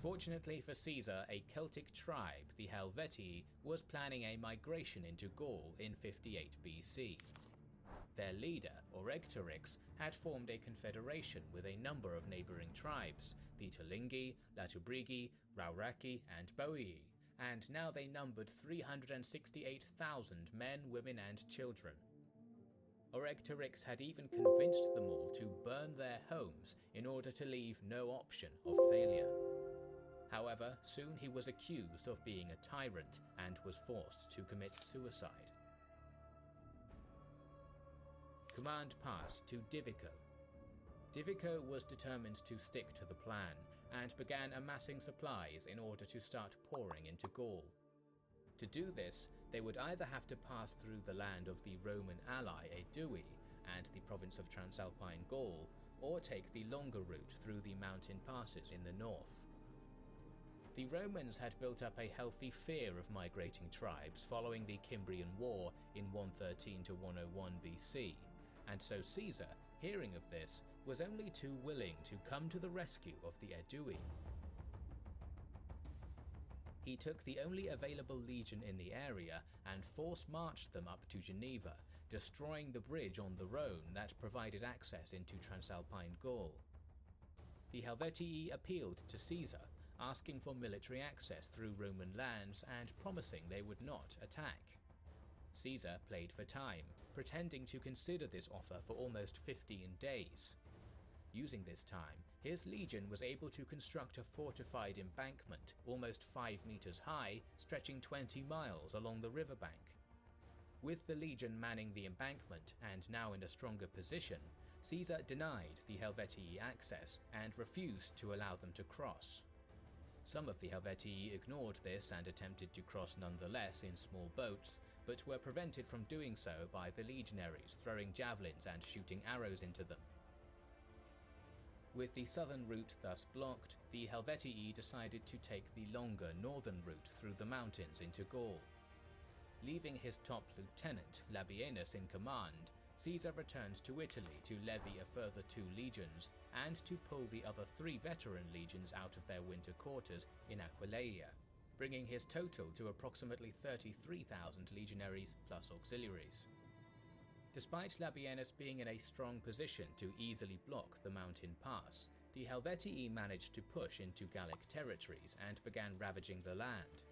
Fortunately for Caesar, a Celtic tribe, the Helvetii, was planning a migration into Gaul in 58 BC. Their leader, Orgetorix, had formed a confederation with a number of neighbouring tribes, the Tulingi, Latubrigi, Rauraki, and Boii, and now they numbered 368,000 men, women, and children. Orgetorix had even convinced them all to burn their homes in order to leave no option of failure. However, soon he was accused of being a tyrant and was forced to commit suicide. Command passed to Divico. Divico was determined to stick to the plan and began amassing supplies in order to start pouring into Gaul. To do this, they would either have to pass through the land of the Roman ally Aedui and the province of Transalpine Gaul, or take the longer route through the mountain passes in the north. The Romans had built up a healthy fear of migrating tribes following the Cimbrian War in 113 to 101 BC, and so Caesar, hearing of this, was only too willing to come to the rescue of the Aedui. He took the only available legion in the area and force marched them up to Geneva, destroying the bridge on the Rhone that provided access into Transalpine Gaul. The Helvetii appealed to Caesar, asking for military access through Roman lands and promising they would not attack. Caesar played for time, pretending to consider this offer for almost 15 days. Using this time, his legion was able to construct a fortified embankment almost 5 meters high, stretching 20 miles along the riverbank. With the legion manning the embankment and now in a stronger position, Caesar denied the Helvetii access and refused to allow them to cross. Some of the Helvetii ignored this and attempted to cross nonetheless in small boats, but were prevented from doing so by the legionaries throwing javelins and shooting arrows into them. With the southern route thus blocked, the Helvetii decided to take the longer northern route through the mountains into Gaul. Leaving his top lieutenant, Labienus, in command, Caesar returned to Italy to levy a further two legions and to pull the other three veteran legions out of their winter quarters in Aquileia, bringing his total to approximately 33,000 legionaries plus auxiliaries. Despite Labienus being in a strong position to easily block the mountain pass, the Helvetii managed to push into Gallic territories and began ravaging the land.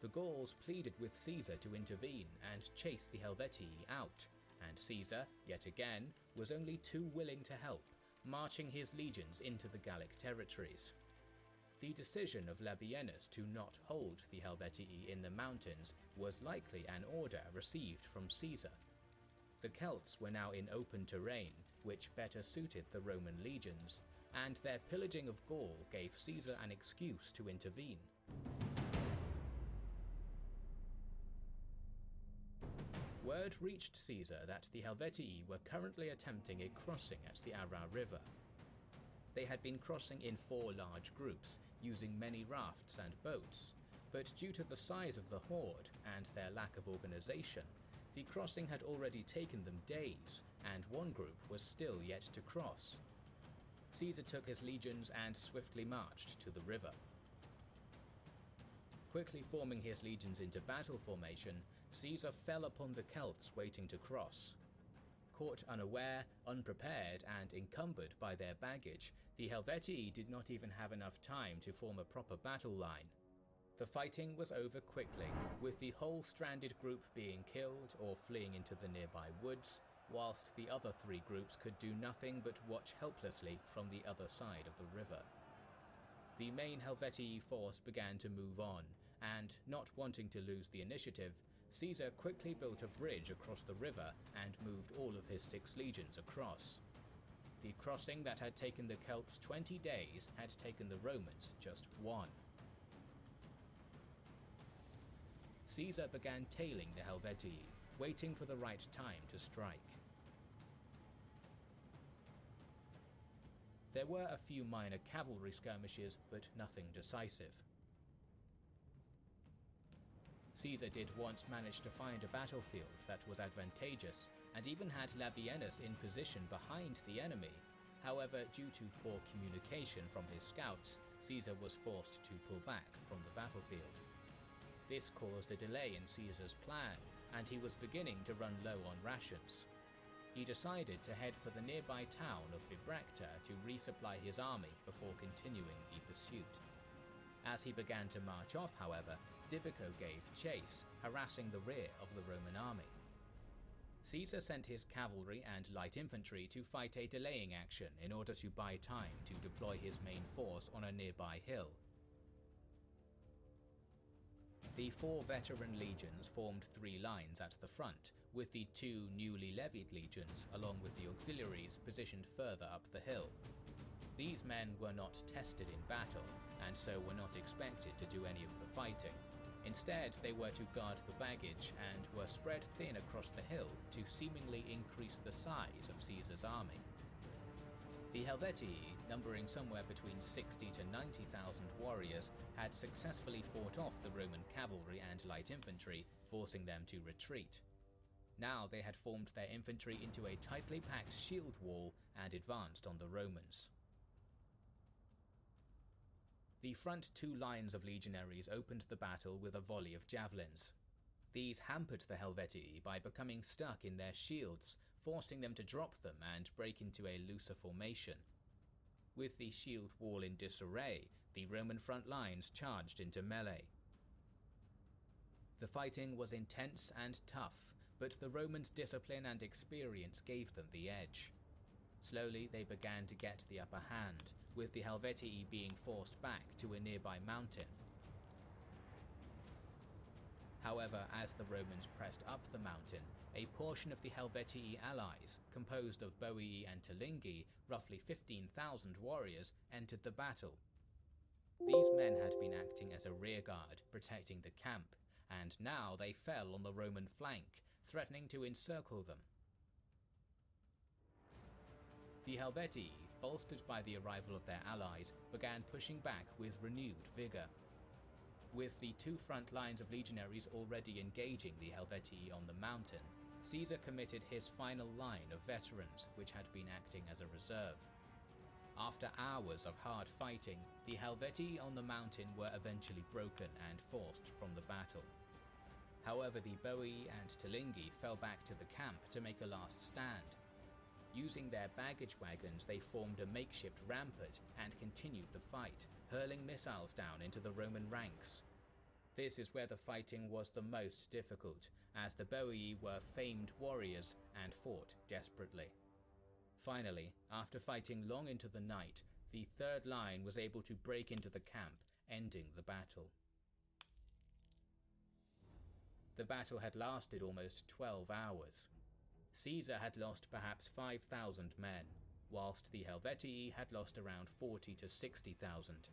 The Gauls pleaded with Caesar to intervene and chase the Helvetii out, and Caesar, yet again, was only too willing to help, marching his legions into the Gallic territories. The decision of Labienus to not hold the Helvetii in the mountains was likely an order received from Caesar. The Celts were now in open terrain, which better suited the Roman legions, and their pillaging of Gaul gave Caesar an excuse to intervene. Word reached Caesar that the Helvetii were currently attempting a crossing at the Arar River. They had been crossing in four large groups, using many rafts and boats, but due to the size of the horde and their lack of organization, the crossing had already taken them days, and one group was still yet to cross. Caesar took his legions and swiftly marched to the river. Quickly forming his legions into battle formation, Caesar fell upon the Celts waiting to cross. Caught unaware, unprepared, and encumbered by their baggage, the Helvetii did not even have enough time to form a proper battle line. The fighting was over quickly, with the whole stranded group being killed or fleeing into the nearby woods, whilst the other three groups could do nothing but watch helplessly from the other side of the river. The main Helvetii force began to move on, and, not wanting to lose the initiative, Caesar quickly built a bridge across the river and moved all of his six legions across. The crossing that had taken the Celts 20 days had taken the Romans just one. Caesar began tailing the Helvetii, waiting for the right time to strike. There were a few minor cavalry skirmishes, but nothing decisive. Caesar did once manage to find a battlefield that was advantageous, and even had Labienus in position behind the enemy. However, due to poor communication from his scouts, Caesar was forced to pull back from the battlefield. This caused a delay in Caesar's plan, and he was beginning to run low on rations. He decided to head for the nearby town of Bibracte to resupply his army before continuing the pursuit. As he began to march off, however, Divico gave chase, harassing the rear of the Roman army. Caesar sent his cavalry and light infantry to fight a delaying action in order to buy time to deploy his main force on a nearby hill. The four veteran legions formed three lines at the front, with the two newly levied legions, along with the auxiliaries, positioned further up the hill. These men were not tested in battle, and so were not expected to do any of the fighting. Instead, they were to guard the baggage and were spread thin across the hill to seemingly increase the size of Caesar's army. The Helvetii, numbering somewhere between 60 to 90,000 warriors, had successfully fought off the Roman cavalry and light infantry, forcing them to retreat. Now they had formed their infantry into a tightly packed shield wall and advanced on the Romans. The front two lines of legionaries opened the battle with a volley of javelins. These hampered the Helvetii by becoming stuck in their shields, forcing them to drop them and break into a looser formation. With the shield wall in disarray, the Roman front lines charged into melee. The fighting was intense and tough, but the Romans' discipline and experience gave them the edge. Slowly they began to get the upper hand, with the Helvetii being forced back to a nearby mountain. However, as the Romans pressed up the mountain, a portion of the Helvetii allies, composed of Boii and Tulingi, roughly 15,000 warriors, entered the battle. These men had been acting as a rearguard, protecting the camp, and now they fell on the Roman flank, threatening to encircle them. The Helvetii, bolstered by the arrival of their allies, began pushing back with renewed vigour. With the two front lines of legionaries already engaging the Helvetii on the mountain, Caesar committed his final line of veterans, which had been acting as a reserve. After hours of hard fighting, the Helvetii on the mountain were eventually broken and forced from the battle. However, the Boii and Tulingi fell back to the camp to make a last stand, Using their baggage wagons, they formed a makeshift rampart and continued the fight, hurling missiles down into the Roman ranks. This is where the fighting was the most difficult, as the Boii were famed warriors and fought desperately. Finally, after fighting long into the night, the third line was able to break into the camp, ending the battle. The battle had lasted almost 12 hours, Caesar had lost perhaps 5,000 men, whilst the Helvetii had lost around 40 to 60,000.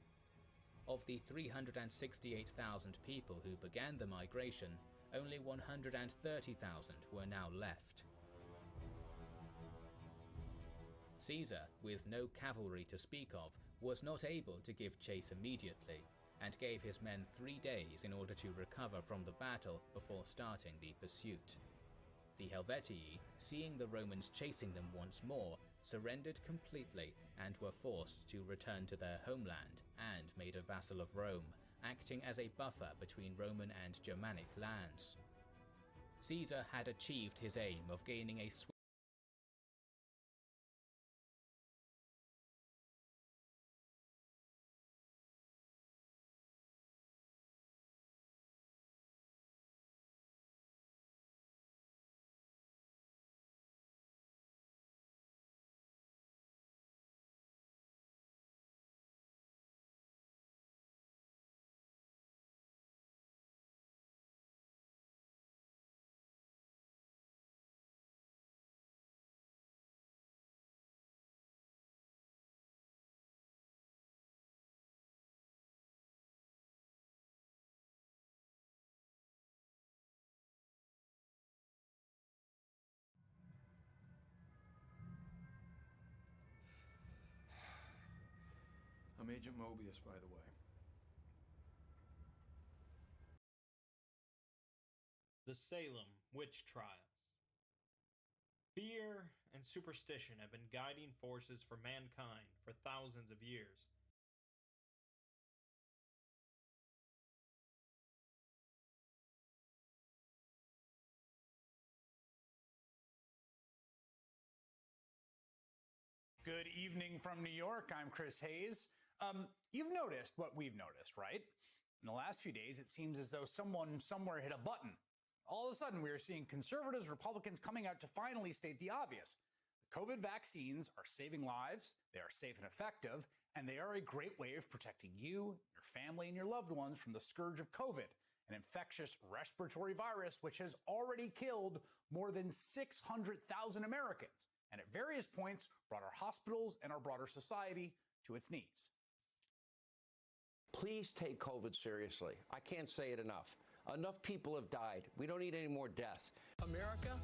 Of the 368,000 people who began the migration, only 130,000 were now left. Caesar, with no cavalry to speak of, was not able to give chase immediately, and gave his men three days in order to recover from the battle before starting the pursuit. The Helvetii, seeing the Romans chasing them once more, surrendered completely and were forced to return to their homeland and made a vassal of Rome, acting as a buffer between Roman and Germanic lands. Caesar had achieved his aim of gaining a I'm Agent Mobius, by the way. The Salem Witch Trials. Fear and superstition have been guiding forces for mankind for thousands of years. Good evening from New York. I'm Chris Hayes. Um, you've noticed what we've noticed, right? In the last few days, it seems as though someone somewhere hit a button. All of a sudden, we are seeing conservatives, Republicans coming out to finally state the obvious. The COVID vaccines are saving lives, they are safe and effective, and they are a great way of protecting you, your family, and your loved ones from the scourge of COVID, an infectious respiratory virus which has already killed more than 600,000 Americans and at various points brought our hospitals and our broader society to its knees. Please take COVID seriously. I can't say it enough. Enough people have died. We don't need any more deaths. America,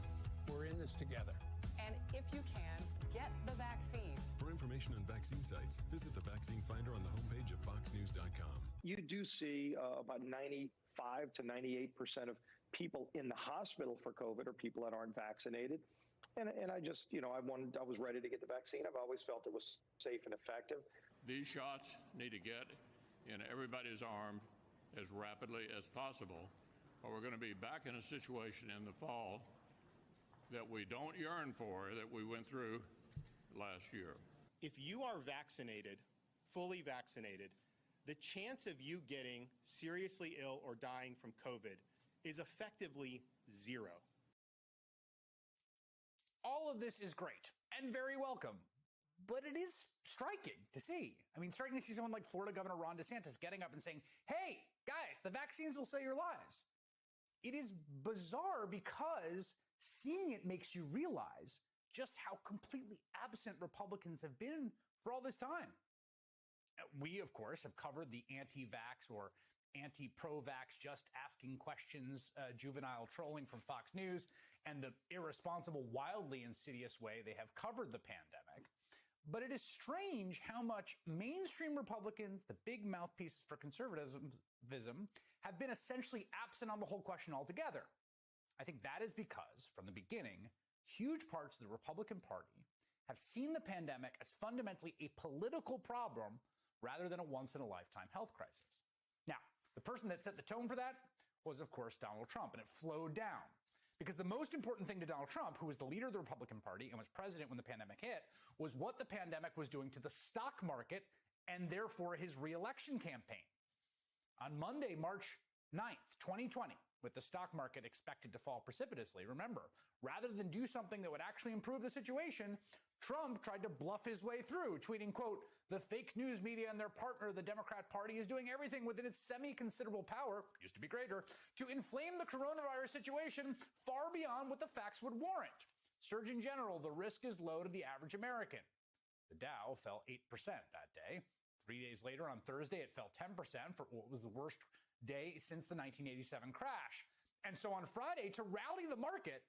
we're in this together. And if you can, get the vaccine. For information on vaccine sites, visit the vaccine finder on the homepage of foxnews.com. You do see uh, about 95 to 98% of people in the hospital for COVID are people that aren't vaccinated. And, and I just, you know, I wanted, I was ready to get the vaccine. I've always felt it was safe and effective. These shots need to get in everybody's arm as rapidly as possible, or we're going to be back in a situation in the fall that we don't yearn for that we went through last year. If you are vaccinated, fully vaccinated, the chance of you getting seriously ill or dying from COVID is effectively zero. All of this is great and very welcome, but it is striking to see. I mean, striking to see someone like Florida Governor Ron DeSantis getting up and saying, hey, guys, the vaccines will save your lives. It is bizarre because seeing it makes you realize just how completely absent Republicans have been for all this time. We, of course, have covered the anti vax or anti pro vax, just asking questions, uh, juvenile trolling from Fox News, and the irresponsible, wildly insidious way they have covered the pandemic. But it is strange how much mainstream Republicans, the big mouthpieces for conservatism, have been essentially absent on the whole question altogether. I think that is because, from the beginning, huge parts of the Republican Party have seen the pandemic as fundamentally a political problem rather than a once in a lifetime health crisis. Now, the person that set the tone for that was, of course, Donald Trump, and it flowed down. Because the most important thing to Donald Trump, who was the leader of the Republican Party and was president when the pandemic hit, was what the pandemic was doing to the stock market and therefore his reelection campaign. On Monday, March 9th, 2020, with the stock market expected to fall precipitously, remember, rather than do something that would actually improve the situation, Trump tried to bluff his way through, tweeting, quote, the fake news media and their partner, the Democrat Party, is doing everything within its semi-considerable power, used to be greater, to inflame the coronavirus situation far beyond what the facts would warrant. Surgeon General, the risk is low to the average American. The Dow fell 8% that day. Three days later, on Thursday, it fell 10% for what was the worst day since the 1987 crash. And so on Friday, to rally the market,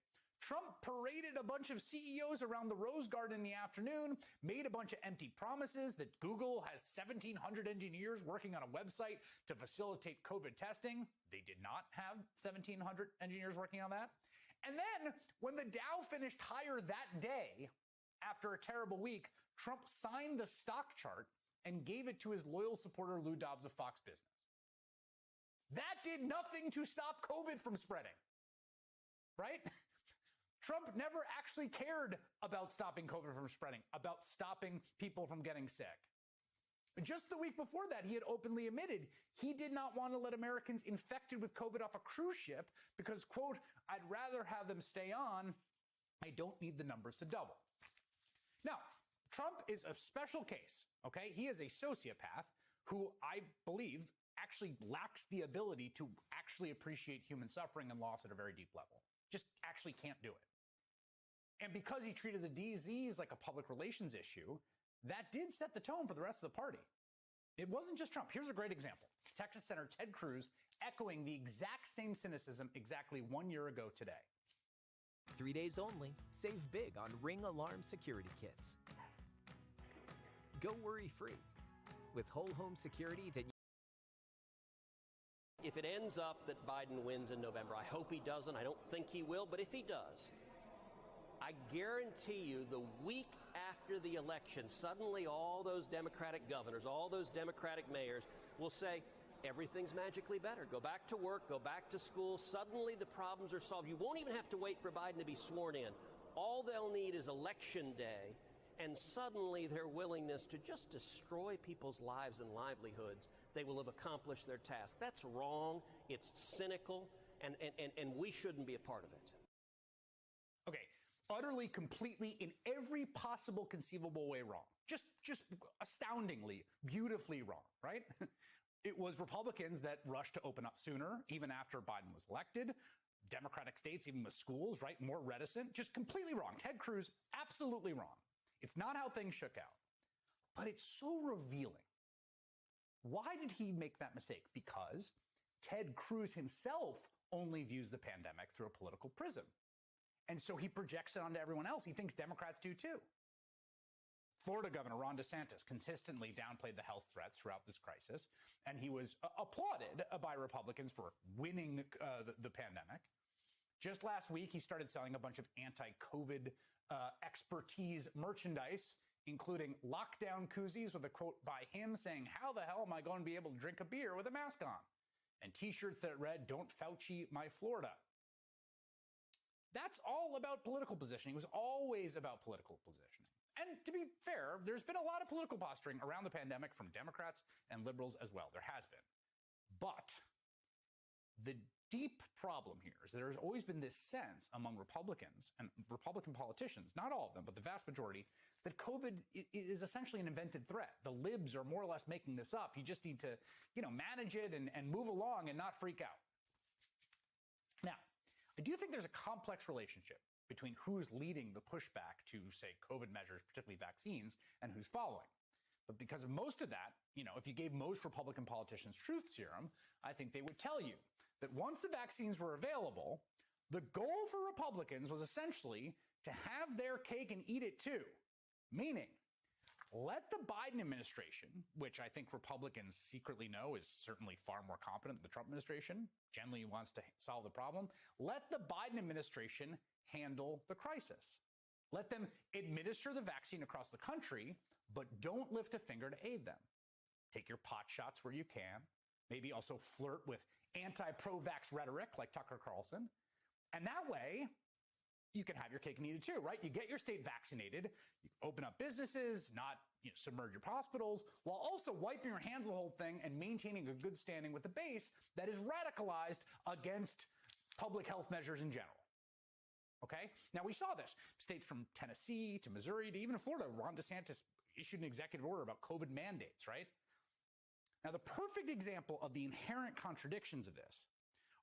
Trump paraded a bunch of CEOs around the Rose Garden in the afternoon, made a bunch of empty promises that Google has 1,700 engineers working on a website to facilitate COVID testing. They did not have 1,700 engineers working on that. And then when the Dow finished higher that day, after a terrible week, Trump signed the stock chart and gave it to his loyal supporter Lou Dobbs of Fox Business. That did nothing to stop COVID from spreading. Right? Trump never actually cared about stopping COVID from spreading, about stopping people from getting sick. Just the week before that, he had openly admitted he did not want to let Americans infected with COVID off a cruise ship because, quote, I'd rather have them stay on. I don't need the numbers to double. Now, Trump is a special case, okay? He is a sociopath who I believe actually lacks the ability to actually appreciate human suffering and loss at a very deep level. Just actually can't do it. And because he treated the disease like a public relations issue, that did set the tone for the rest of the party. It wasn't just Trump. Here's a great example Texas Senator Ted Cruz echoing the exact same cynicism exactly one year ago today. Three days only, save big on Ring Alarm Security Kits. Go worry free with whole home security that if it ends up that Biden wins in November, I hope he doesn't. I don't think he will, but if he does, I guarantee you the week after the election, suddenly all those Democratic governors, all those Democratic mayors will say, everything's magically better. Go back to work, go back to school. Suddenly the problems are solved. You won't even have to wait for Biden to be sworn in. All they'll need is election day, and suddenly their willingness to just destroy people's lives and livelihoods they will have accomplished their task. That's wrong. It's cynical, and, and, and, and we shouldn't be a part of it. Utterly, completely, in every possible conceivable way wrong. Just, just astoundingly, beautifully wrong, right? it was Republicans that rushed to open up sooner, even after Biden was elected. Democratic states, even with schools, right, more reticent. Just completely wrong. Ted Cruz, absolutely wrong. It's not how things shook out. But it's so revealing Why did he make that mistake? Because Ted Cruz himself only views the pandemic through a political prism. And so he projects it onto everyone else. He thinks Democrats do too. Florida Governor Ron DeSantis consistently downplayed the health threats throughout this crisis, and he was uh, applauded by Republicans for winning uh, the, the, pandemic. Just last week, he started selling a bunch of anti COVID uh, expertise merchandise, including lockdown koozies with a quote by him saying, How the hell am I going to be able to drink a beer with a mask on? And t shirts that read, Don't Fauci my Florida. That's all about political positioning. It was always about political positioning. And to be fair, there's been a lot of political posturing around the pandemic from Democrats and liberals as well. There has been. But the deep problem here is that there's always been this sense among Republicans and Republican politicians, not all of them, but the vast majority, that COVID is essentially an invented threat. The libs are more or less making this up. You just need to, you know, manage it and, and move along and not freak out. I do think there's a complex relationship between who's leading the pushback to, say, COVID measures, particularly vaccines, and who's following. But because of most of that, you know, if you gave most Republican politicians truth serum, I think they would tell you that once the vaccines were available, the goal for Republicans was essentially to have their cake and eat it too. Meaning, let the Biden administration, which I think Republicans secretly know is certainly far more competent than the Trump administration, generally wants to solve the problem, let the Biden administration handle the crisis. Let them administer the vaccine across the country, but don't lift a finger to aid them. Take your pot shots where you can. Maybe also flirt with anti pro vax rhetoric like Tucker Carlson. And that way, you can have your cake and eat it too, right? You get your state vaccinated, you open up businesses, not you know, submerge your hospitals, while also wiping your hands of the whole thing and maintaining a good standing with the base that is radicalized against public health measures in general. Okay? Now we saw this. States from Tennessee to Missouri to even Florida, Ron DeSantis issued an executive order about COVID mandates, right? Now, the perfect example of the inherent contradictions of this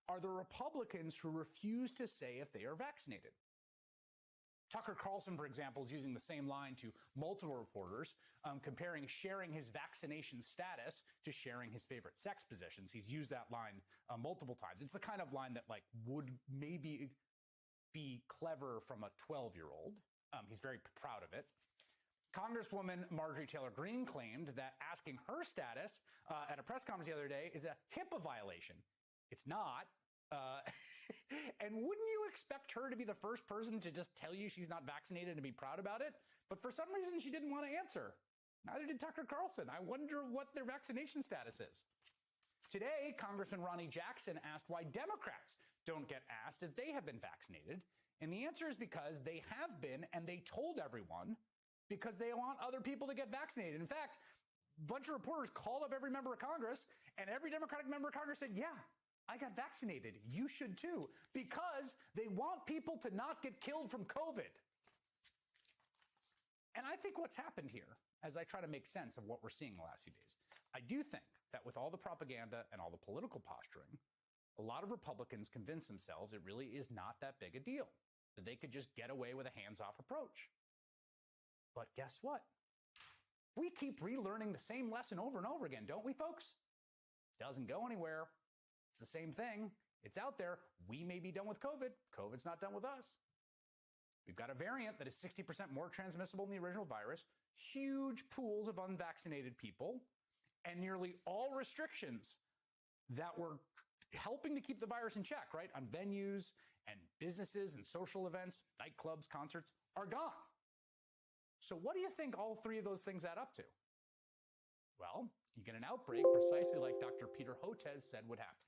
are the Republicans who refuse to say if they are vaccinated. Tucker Carlson, for example, is using the same line to multiple reporters, um, comparing sharing his vaccination status to sharing his favorite sex positions. He's used that line uh, multiple times. It's the kind of line that like would maybe be clever from a 12 year old. Um, he's very proud of it. Congresswoman Marjorie Taylor Greene claimed that asking her status uh, at a press conference the other day is a HIPAA violation. It's not. Uh, and wouldn't you expect her to be the first person to just tell you she's not vaccinated and be proud about it? But for some reason, she didn't want to answer. Neither did Tucker Carlson. I wonder what their vaccination status is. Today, Congressman Ronny Jackson asked why Democrats don't get asked if they have been vaccinated. And the answer is because they have been, and they told everyone because they want other people to get vaccinated. In fact, a bunch of reporters called up every member of Congress, and every Democratic member of Congress said, Yeah, I got vaccinated. You should too, because they want people to not get killed from COVID. And I think what's happened here, as I try to make sense of what we're seeing the last few days, I do think that with all the propaganda and all the political posturing, a lot of Republicans convince themselves it really is not that big a deal, that they could just get away with a hands off approach. But guess what? We keep relearning the same lesson over and over again, don't we, folks? Doesn't go anywhere. It's the same thing. It's out there. We may be done with COVID. COVID's not done with us. We've got a variant that is 60% more transmissible than the original virus, huge pools of unvaccinated people, and nearly all restrictions that were helping to keep the virus in check, right? On venues and businesses and social events, nightclubs, concerts are gone. So, what do you think all three of those things add up to? Well, you get an outbreak precisely like Dr. Peter Hotez said would happen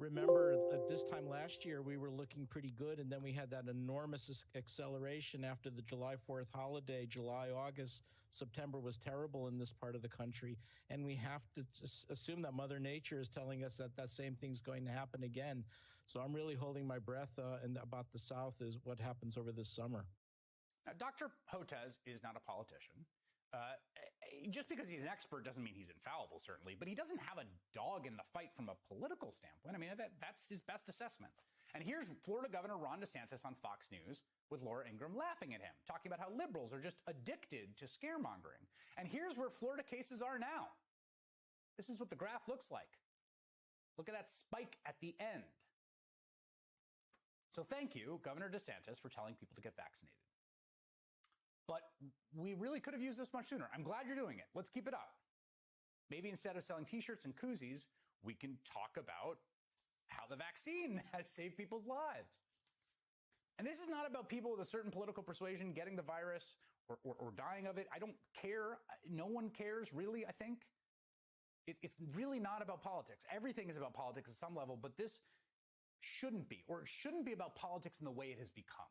remember at this time last year we were looking pretty good and then we had that enormous acceleration after the July 4th holiday. July August September was terrible in this part of the country and we have to assume that mother nature is telling us that that same thing's going to happen again. So I'm really holding my breath uh, and about the south is what happens over this summer. Now, Dr. Hotez is not a politician uh, just because he's an expert doesn't mean he's infallible, certainly, but he doesn't have a dog in the fight from a political standpoint. I mean, that, that's his best assessment. And here's Florida Governor Ron DeSantis on Fox News with Laura Ingraham laughing at him, talking about how liberals are just addicted to scaremongering. And here's where Florida cases are now. This is what the graph looks like. Look at that spike at the end. So thank you, Governor DeSantis, for telling people to get vaccinated. But we really could have used this much sooner. I'm glad you're doing it. Let's keep it up. Maybe instead of selling t shirts and koozies, we can talk about how the vaccine has saved people's lives. And this is not about people with a certain political persuasion getting the virus or, or, or dying of it. I don't care. No one cares, really, I think. It, it's really not about politics. Everything is about politics at some level, but this shouldn't be, or it shouldn't be about politics in the way it has become.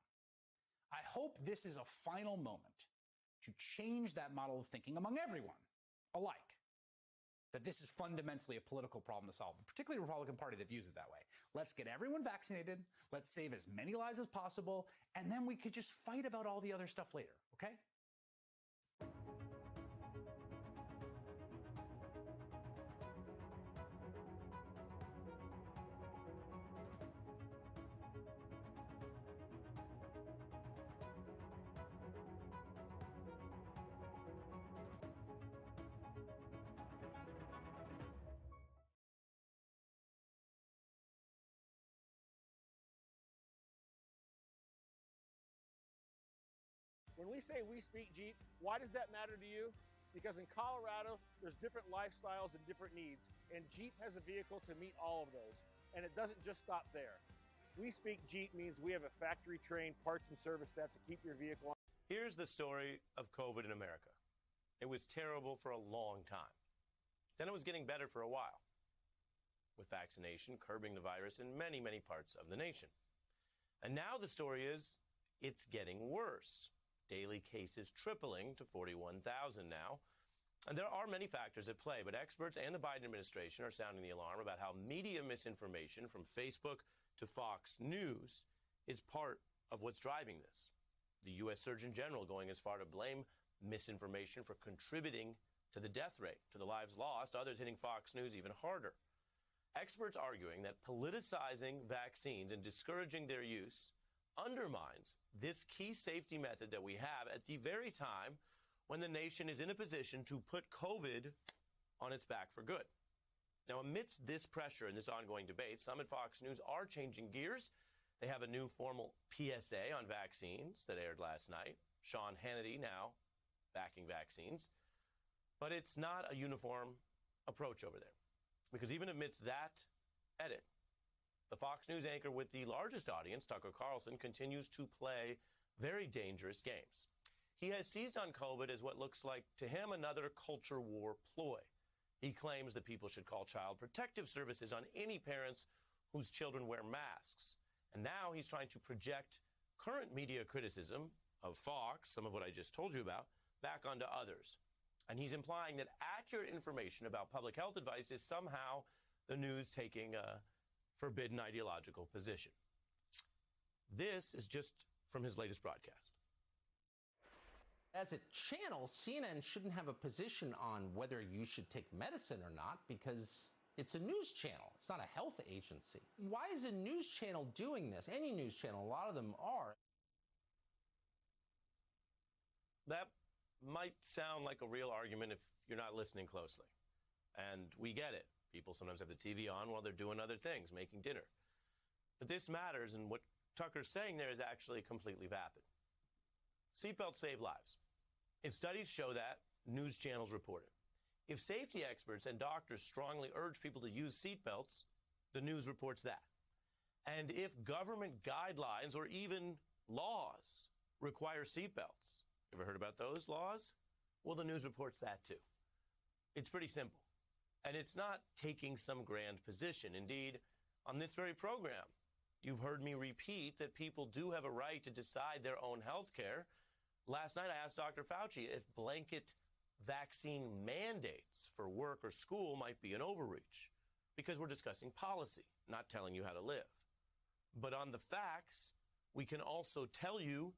I hope this is a final moment to change that model of thinking among everyone alike. That this is fundamentally a political problem to solve, particularly the Republican Party that views it that way. Let's get everyone vaccinated, let's save as many lives as possible, and then we could just fight about all the other stuff later, okay? When we say we speak Jeep, why does that matter to you? Because in Colorado, there's different lifestyles and different needs, and Jeep has a vehicle to meet all of those. And it doesn't just stop there. We Speak Jeep means we have a factory trained parts and service staff to keep your vehicle on. Here's the story of COVID in America. It was terrible for a long time. Then it was getting better for a while, with vaccination curbing the virus in many, many parts of the nation. And now the story is it's getting worse daily cases tripling to 41,000 now. And there are many factors at play, but experts and the Biden administration are sounding the alarm about how media misinformation from Facebook to Fox News is part of what's driving this. The U.S. Surgeon General going as far to blame misinformation for contributing to the death rate, to the lives lost, others hitting Fox News even harder. Experts arguing that politicizing vaccines and discouraging their use undermines this key safety method that we have at the very time when the nation is in a position to put COVID on its back for good. Now, amidst this pressure and this ongoing debate, some at Fox News are changing gears. They have a new formal PSA on vaccines that aired last night. Sean Hannity now backing vaccines. But it's not a uniform approach over there. Because even amidst that edit, the Fox News anchor with the largest audience, Tucker Carlson, continues to play very dangerous games. He has seized on COVID as what looks like to him another culture war ploy. He claims that people should call child protective services on any parents whose children wear masks. And now he's trying to project current media criticism of Fox, some of what I just told you about, back onto others. And he's implying that accurate information about public health advice is somehow the news taking a forbidden ideological position. This is just from his latest broadcast. As a channel, CNN shouldn't have a position on whether you should take medicine or not because it's a news channel. It's not a health agency. Why is a news channel doing this? Any news channel, a lot of them are. That might sound like a real argument if you're not listening closely. And we get it. People sometimes have the TV on while they're doing other things, making dinner. But this matters, and what Tucker's saying there is actually completely vapid. Seatbelts save lives. If studies show that, news channels report it. If safety experts and doctors strongly urge people to use seatbelts, the news reports that. And if government guidelines or even laws require seatbelts, ever heard about those laws? Well, the news reports that too. It's pretty simple. And it's not taking some grand position. Indeed, on this very program, you've heard me repeat that people do have a right to decide their own health care. Last night, I asked Dr. Fauci if blanket vaccine mandates for work or school might be an overreach because we're discussing policy, not telling you how to live. But on the facts, we can also tell you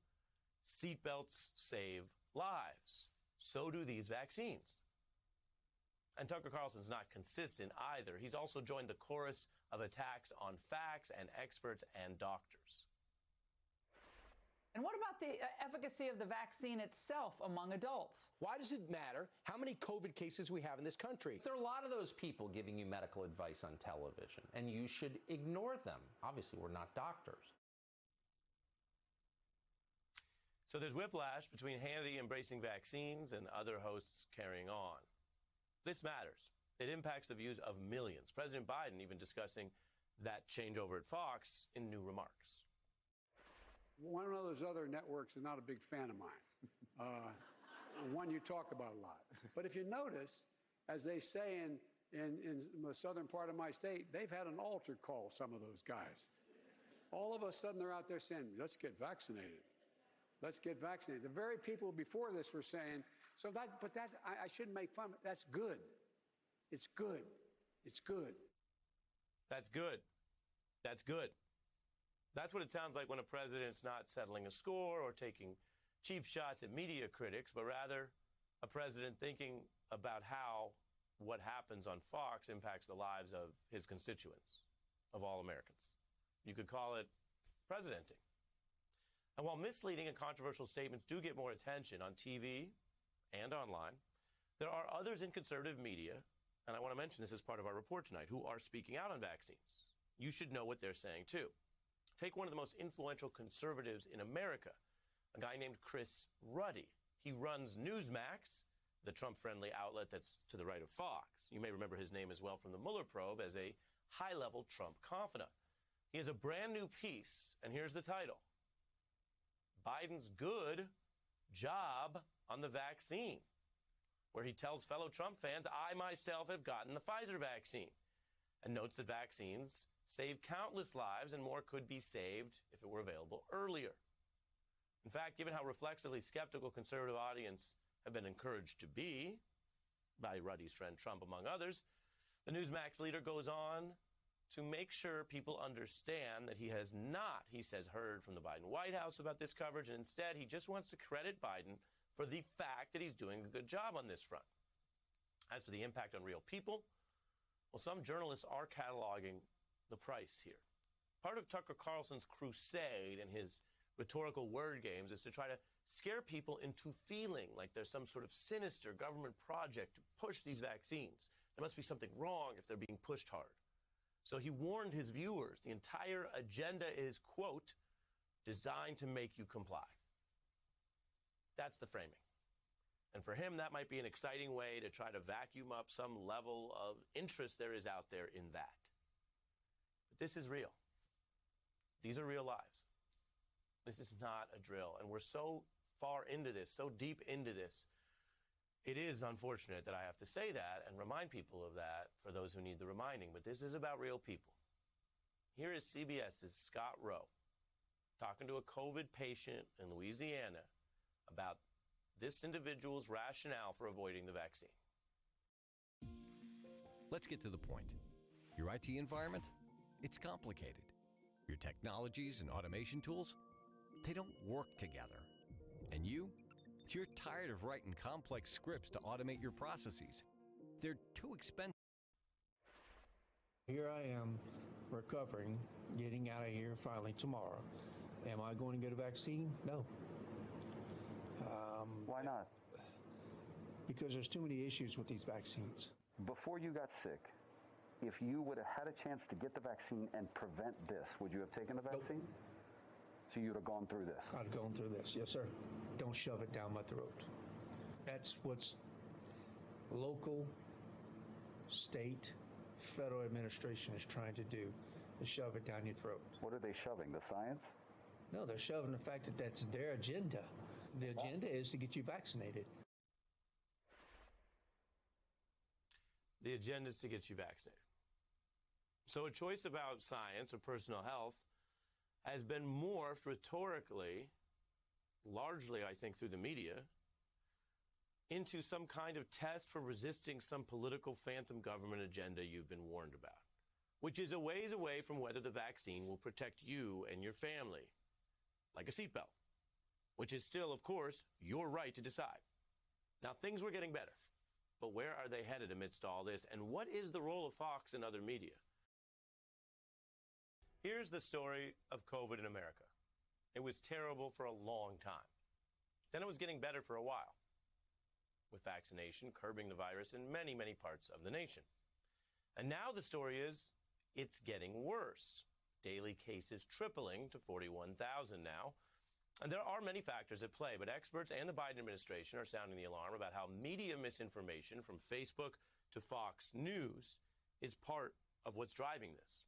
seatbelts save lives. So do these vaccines. And Tucker Carlson's not consistent either. He's also joined the chorus of attacks on facts and experts and doctors. And what about the uh, efficacy of the vaccine itself among adults? Why does it matter how many COVID cases we have in this country? There are a lot of those people giving you medical advice on television, and you should ignore them. Obviously, we're not doctors. So there's whiplash between Hannity embracing vaccines and other hosts carrying on. This matters. It impacts the views of millions. President Biden even discussing that changeover at Fox in new remarks. One of those other networks is not a big fan of mine. Uh, one you talk about a lot. But if you notice, as they say in, in, in the southern part of my state, they've had an altar call, some of those guys. All of a sudden, they're out there saying, let's get vaccinated. Let's get vaccinated. The very people before this were saying, so that, but that, I, I shouldn't make fun of it. That's good. It's good. It's good. That's good. That's good. That's what it sounds like when a president's not settling a score or taking cheap shots at media critics, but rather a president thinking about how what happens on Fox impacts the lives of his constituents, of all Americans. You could call it presidenting. And while misleading and controversial statements do get more attention on TV and online, there are others in conservative media, and I want to mention this as part of our report tonight, who are speaking out on vaccines. You should know what they're saying too. Take one of the most influential conservatives in America, a guy named Chris Ruddy. He runs Newsmax, the Trump friendly outlet that's to the right of Fox. You may remember his name as well from the Mueller probe as a high level Trump confidant. He has a brand new piece, and here's the title Biden's good job on the vaccine, where he tells fellow Trump fans, I myself have gotten the Pfizer vaccine, and notes that vaccines save countless lives and more could be saved if it were available earlier. In fact, given how reflexively skeptical conservative audience have been encouraged to be by Ruddy's friend Trump, among others, the Newsmax leader goes on to make sure people understand that he has not, he says, heard from the Biden White House about this coverage, and instead he just wants to credit Biden for the fact that he's doing a good job on this front. As for the impact on real people, well, some journalists are cataloging the price here. Part of Tucker Carlson's crusade and his rhetorical word games is to try to scare people into feeling like there's some sort of sinister government project to push these vaccines. There must be something wrong if they're being pushed hard. So he warned his viewers the entire agenda is, quote, designed to make you comply. That's the framing. And for him, that might be an exciting way to try to vacuum up some level of interest there is out there in that. But this is real. These are real lives. This is not a drill. And we're so far into this, so deep into this, it is unfortunate that I have to say that and remind people of that for those who need the reminding, but this is about real people. Here is CBS's Scott Rowe talking to a COVID patient in Louisiana about this individual's rationale for avoiding the vaccine. Let's get to the point. Your IT environment? It's complicated. Your technologies and automation tools? They don't work together. And you? You're tired of writing complex scripts to automate your processes. They're too expensive. Here I am recovering, getting out of here finally tomorrow. Am I going to get a vaccine? No. Um, Why not? Because there's too many issues with these vaccines. Before you got sick, if you would have had a chance to get the vaccine and prevent this, would you have taken the vaccine? Nope. So you'd have gone through this? I'd have gone through this, yes, sir. Don't shove it down my throat. That's what's local, state, federal administration is trying to do, to shove it down your throat. What are they shoving, the science? No, they're shoving the fact that that's their agenda. The agenda is to get you vaccinated. The agenda is to get you vaccinated. So a choice about science or personal health has been morphed rhetorically, largely, I think, through the media, into some kind of test for resisting some political phantom government agenda you've been warned about, which is a ways away from whether the vaccine will protect you and your family, like a seatbelt, which is still, of course, your right to decide. Now, things were getting better, but where are they headed amidst all this? And what is the role of Fox and other media? Here's the story of COVID in America. It was terrible for a long time. Then it was getting better for a while, with vaccination curbing the virus in many, many parts of the nation. And now the story is it's getting worse. Daily cases tripling to 41,000 now. And there are many factors at play, but experts and the Biden administration are sounding the alarm about how media misinformation from Facebook to Fox News is part of what's driving this.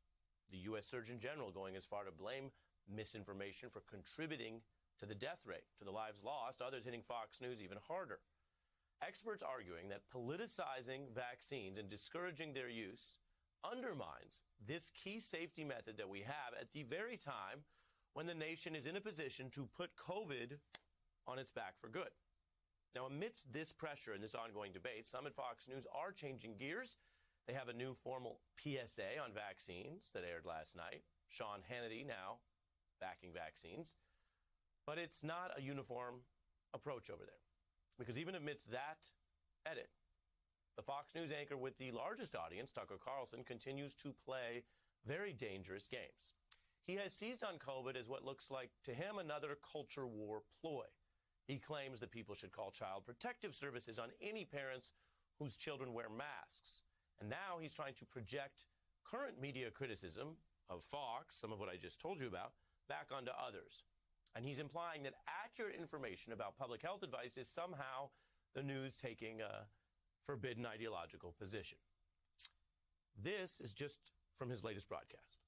The U.S. Surgeon General going as far to blame misinformation for contributing to the death rate, to the lives lost, others hitting Fox News even harder. Experts arguing that politicizing vaccines and discouraging their use undermines this key safety method that we have at the very time when the nation is in a position to put COVID on its back for good. Now, amidst this pressure and this ongoing debate, some at Fox News are changing gears. They have a new formal PSA on vaccines that aired last night. Sean Hannity now backing vaccines. But it's not a uniform approach over there. Because even amidst that edit, the Fox News anchor with the largest audience, Tucker Carlson, continues to play very dangerous games. He has seized on COVID as what looks like to him another culture war ploy. He claims that people should call child protective services on any parents whose children wear masks. And now he's trying to project current media criticism of Fox, some of what I just told you about, back onto others. And he's implying that accurate information about public health advice is somehow the news taking a forbidden ideological position. This is just from his latest broadcast.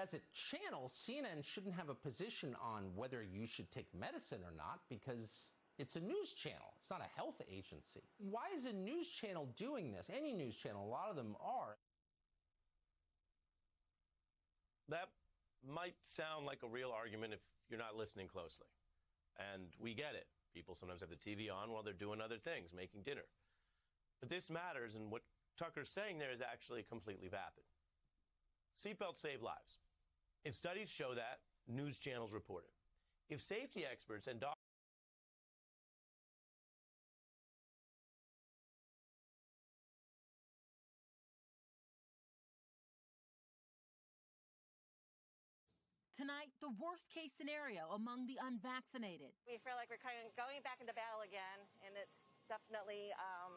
As a channel, CNN shouldn't have a position on whether you should take medicine or not because it's a news channel. It's not a health agency. Why is a news channel doing this? Any news channel, a lot of them are. That might sound like a real argument if you're not listening closely. And we get it. People sometimes have the TV on while they're doing other things, making dinner. But this matters, and what Tucker's saying there is actually completely vapid. Seatbelts save lives. If studies show that, news channels report it. If safety experts and doctors Tonight, the worst case scenario among the unvaccinated. We feel like we're kind of going back into battle again, and it's definitely um,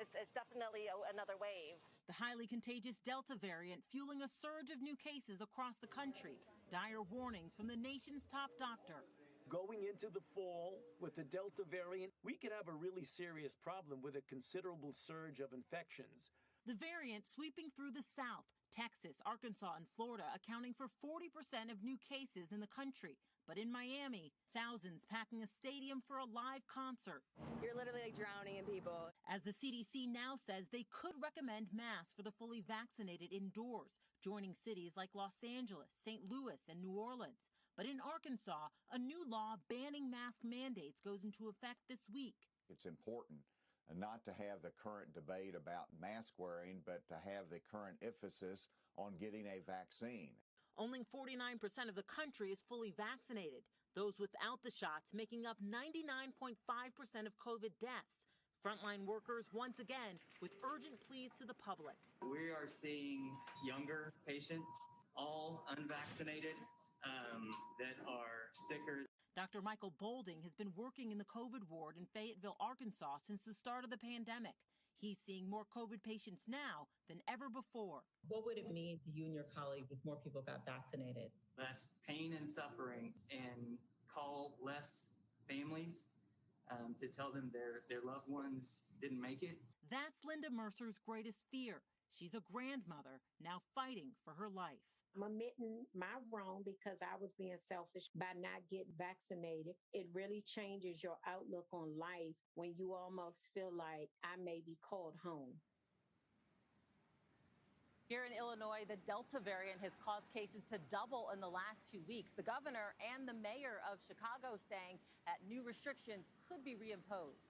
it's, it's definitely a, another wave. The highly contagious Delta variant fueling a surge of new cases across the country. Dire warnings from the nation's top doctor. Going into the fall with the Delta variant, we could have a really serious problem with a considerable surge of infections. The variant sweeping through the South, Texas, Arkansas, and Florida accounting for 40% of new cases in the country. But in Miami, thousands packing a stadium for a live concert. You're literally like drowning in people. As the CDC now says they could recommend masks for the fully vaccinated indoors, joining cities like Los Angeles, St. Louis, and New Orleans. But in Arkansas, a new law banning mask mandates goes into effect this week. It's important uh, not to have the current debate about mask wearing, but to have the current emphasis on getting a vaccine. Only 49% of the country is fully vaccinated, those without the shots making up 99.5% of COVID deaths. Frontline workers, once again, with urgent pleas to the public. We are seeing younger patients, all unvaccinated, um, that are sicker. Dr. Michael Bolding has been working in the COVID ward in Fayetteville, Arkansas since the start of the pandemic. He's seeing more COVID patients now than ever before. What would it mean to you and your colleagues if more people got vaccinated? Less pain and suffering, and call less families um, to tell them their, their loved ones didn't make it. That's Linda Mercer's greatest fear. She's a grandmother now fighting for her life. I'm admitting my wrong because I was being selfish by not getting vaccinated. It really changes your outlook on life when you almost feel like I may be called home. Here in Illinois, the Delta variant has caused cases to double in the last two weeks. The governor and the mayor of Chicago saying that new restrictions could be reimposed.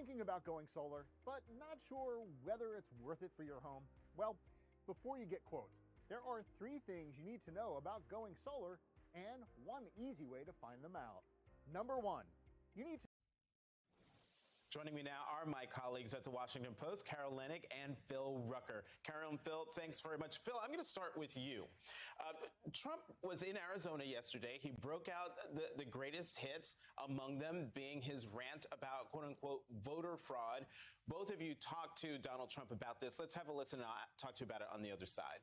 Thinking about going solar, but not sure whether it's worth it for your home? Well, before you get quotes, there are three things you need to know about going solar and one easy way to find them out. Number one, you need to Joining me now are my colleagues at the Washington Post, Carol Leonnig and Phil Rucker. Carol and Phil, thanks very much. Phil, I'm going to start with you. Uh, Trump was in Arizona yesterday. He broke out the, the greatest hits, among them being his rant about quote unquote voter fraud. Both of you talked to Donald Trump about this. Let's have a listen and I'll talk to you about it on the other side.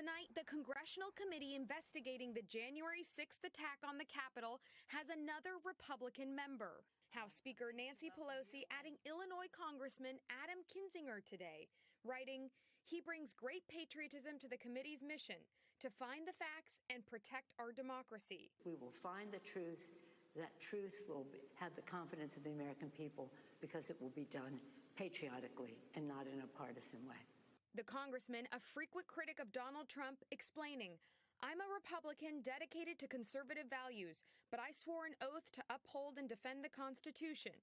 Tonight, the congressional committee investigating the January 6th attack on the Capitol has another Republican member. House Speaker Nancy Pelosi adding Illinois Congressman Adam Kinzinger today, writing, He brings great patriotism to the committee's mission to find the facts and protect our democracy. We will find the truth. That truth will have the confidence of the American people because it will be done patriotically and not in a partisan way. The congressman, a frequent critic of Donald Trump, explaining, I'm a Republican dedicated to conservative values, but I swore an oath to uphold and defend the Constitution.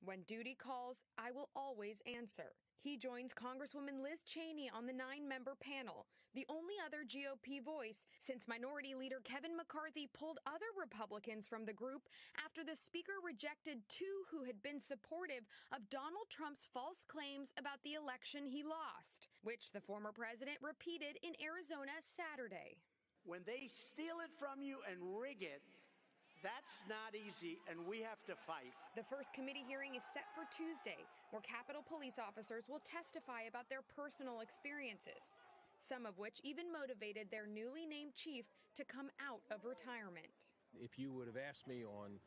When duty calls, I will always answer. He joins Congresswoman Liz Cheney on the nine member panel, the only other GOP voice since Minority Leader Kevin McCarthy pulled other Republicans from the group after the Speaker rejected two who had been supportive of Donald Trump's false claims about the election he lost, which the former president repeated in Arizona Saturday. When they steal it from you and rig it, that's not easy, and we have to fight. The first committee hearing is set for Tuesday, where Capitol police officers will testify about their personal experiences, some of which even motivated their newly named chief to come out of retirement. If you would have asked me on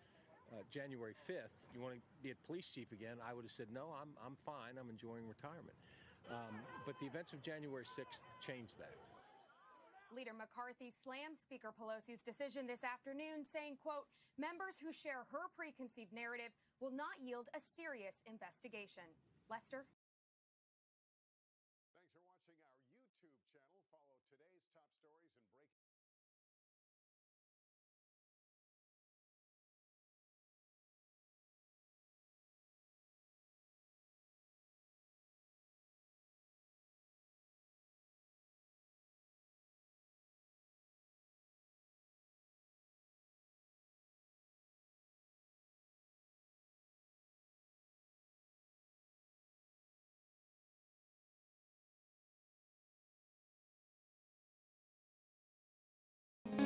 uh, January 5th, you want to be a police chief again, I would have said, no, I'm, I'm fine. I'm enjoying retirement. Um, but the events of January 6th changed that. Leader McCarthy slammed Speaker Pelosi's decision this afternoon, saying, quote, members who share her preconceived narrative will not yield a serious investigation. Lester?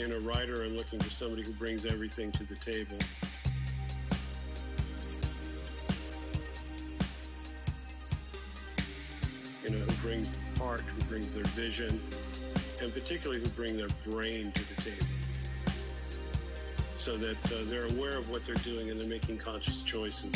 And a writer, I'm looking for somebody who brings everything to the table. You know, who brings art, who brings their vision, and particularly who bring their brain to the table. So that uh, they're aware of what they're doing and they're making conscious choices.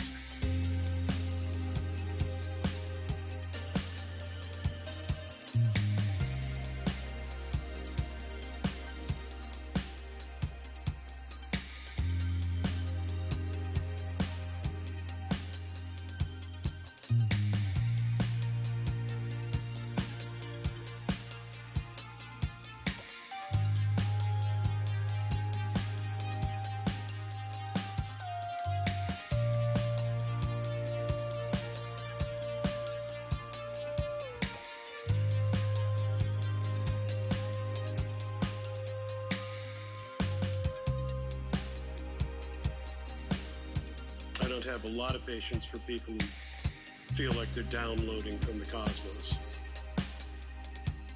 Patience for people who feel like they're downloading from the cosmos.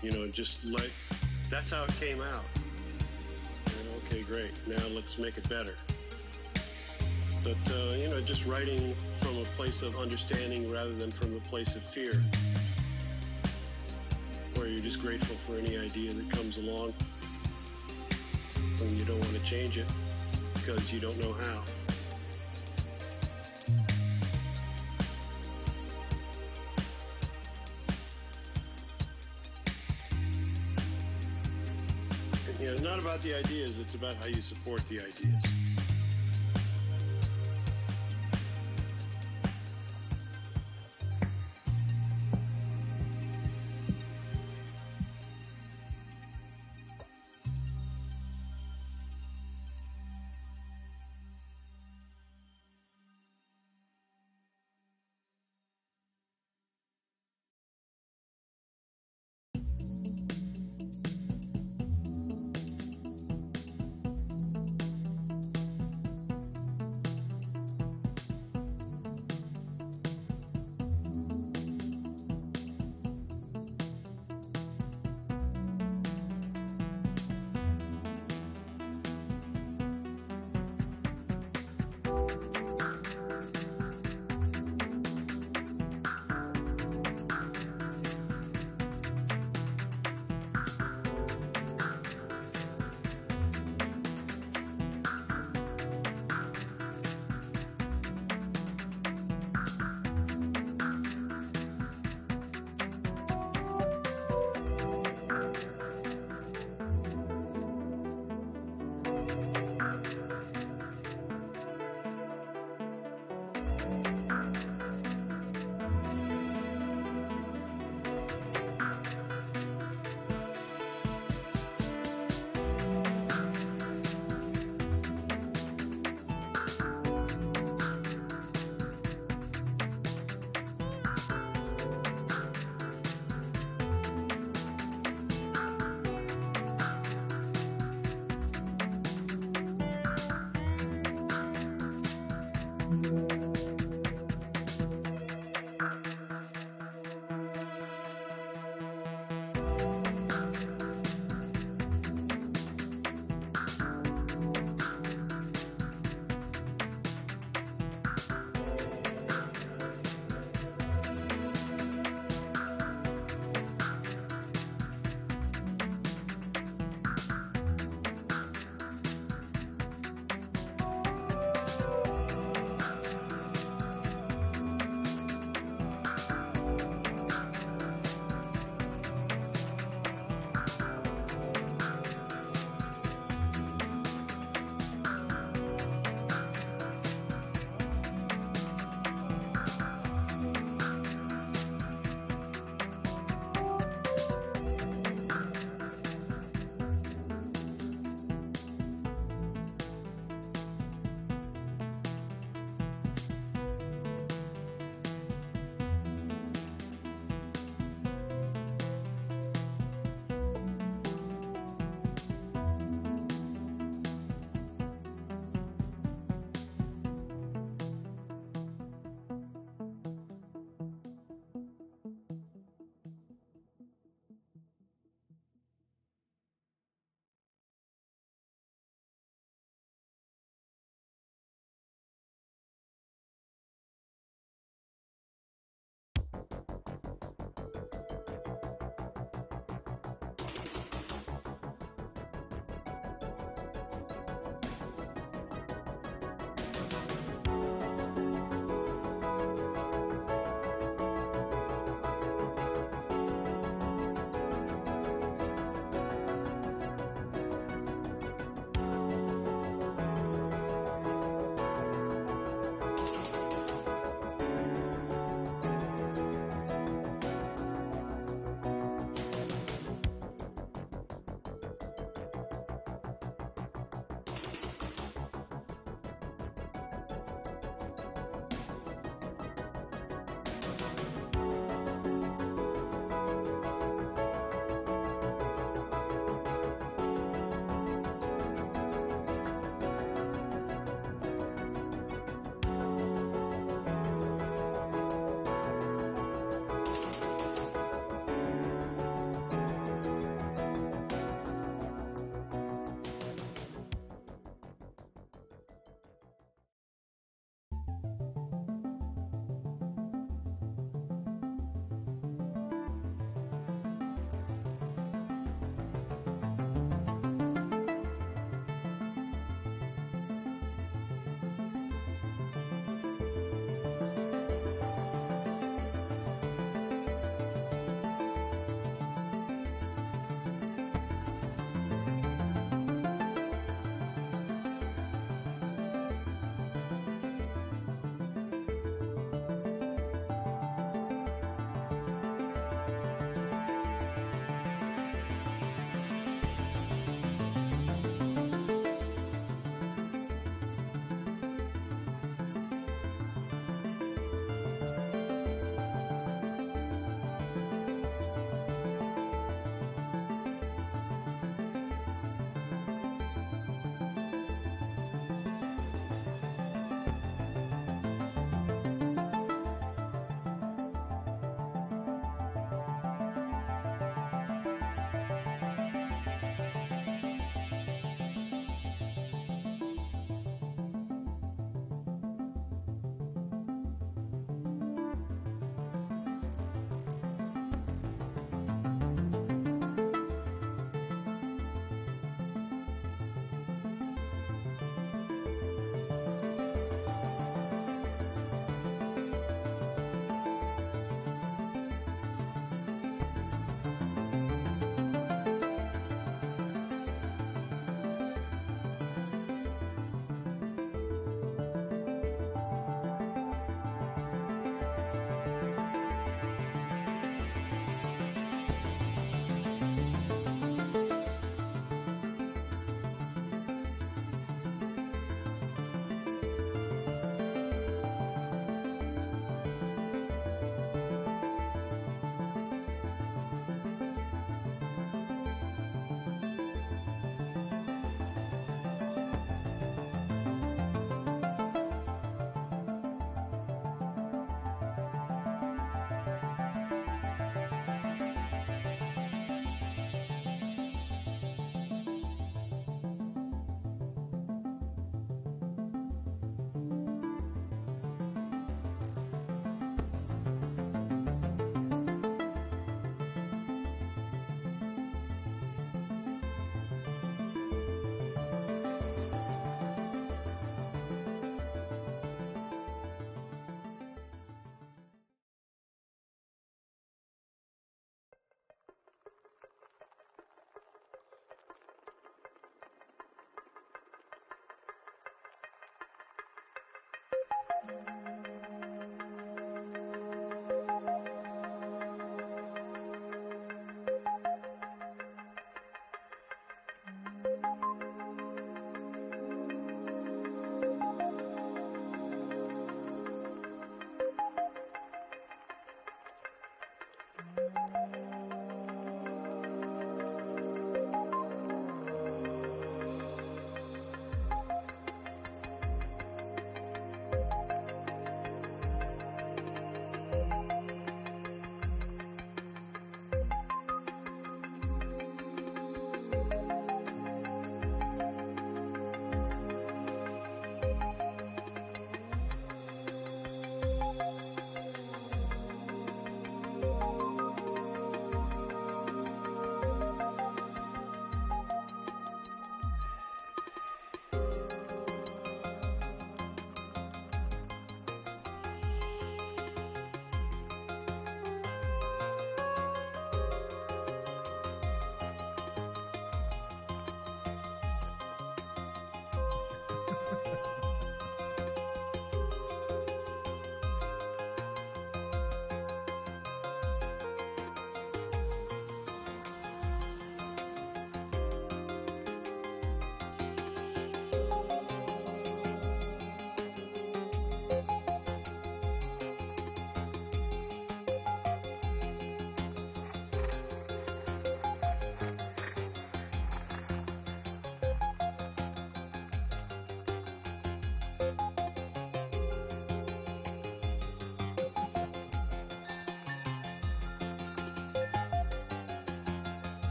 You know, just let, that's how it came out. okay, great. Now let's make it better. But, uh, you know, just writing from a place of understanding rather than from a place of fear, where you're just grateful for any idea that comes along and you don't want to change it because you don't know how. About the ideas, it's about how you support the ideas.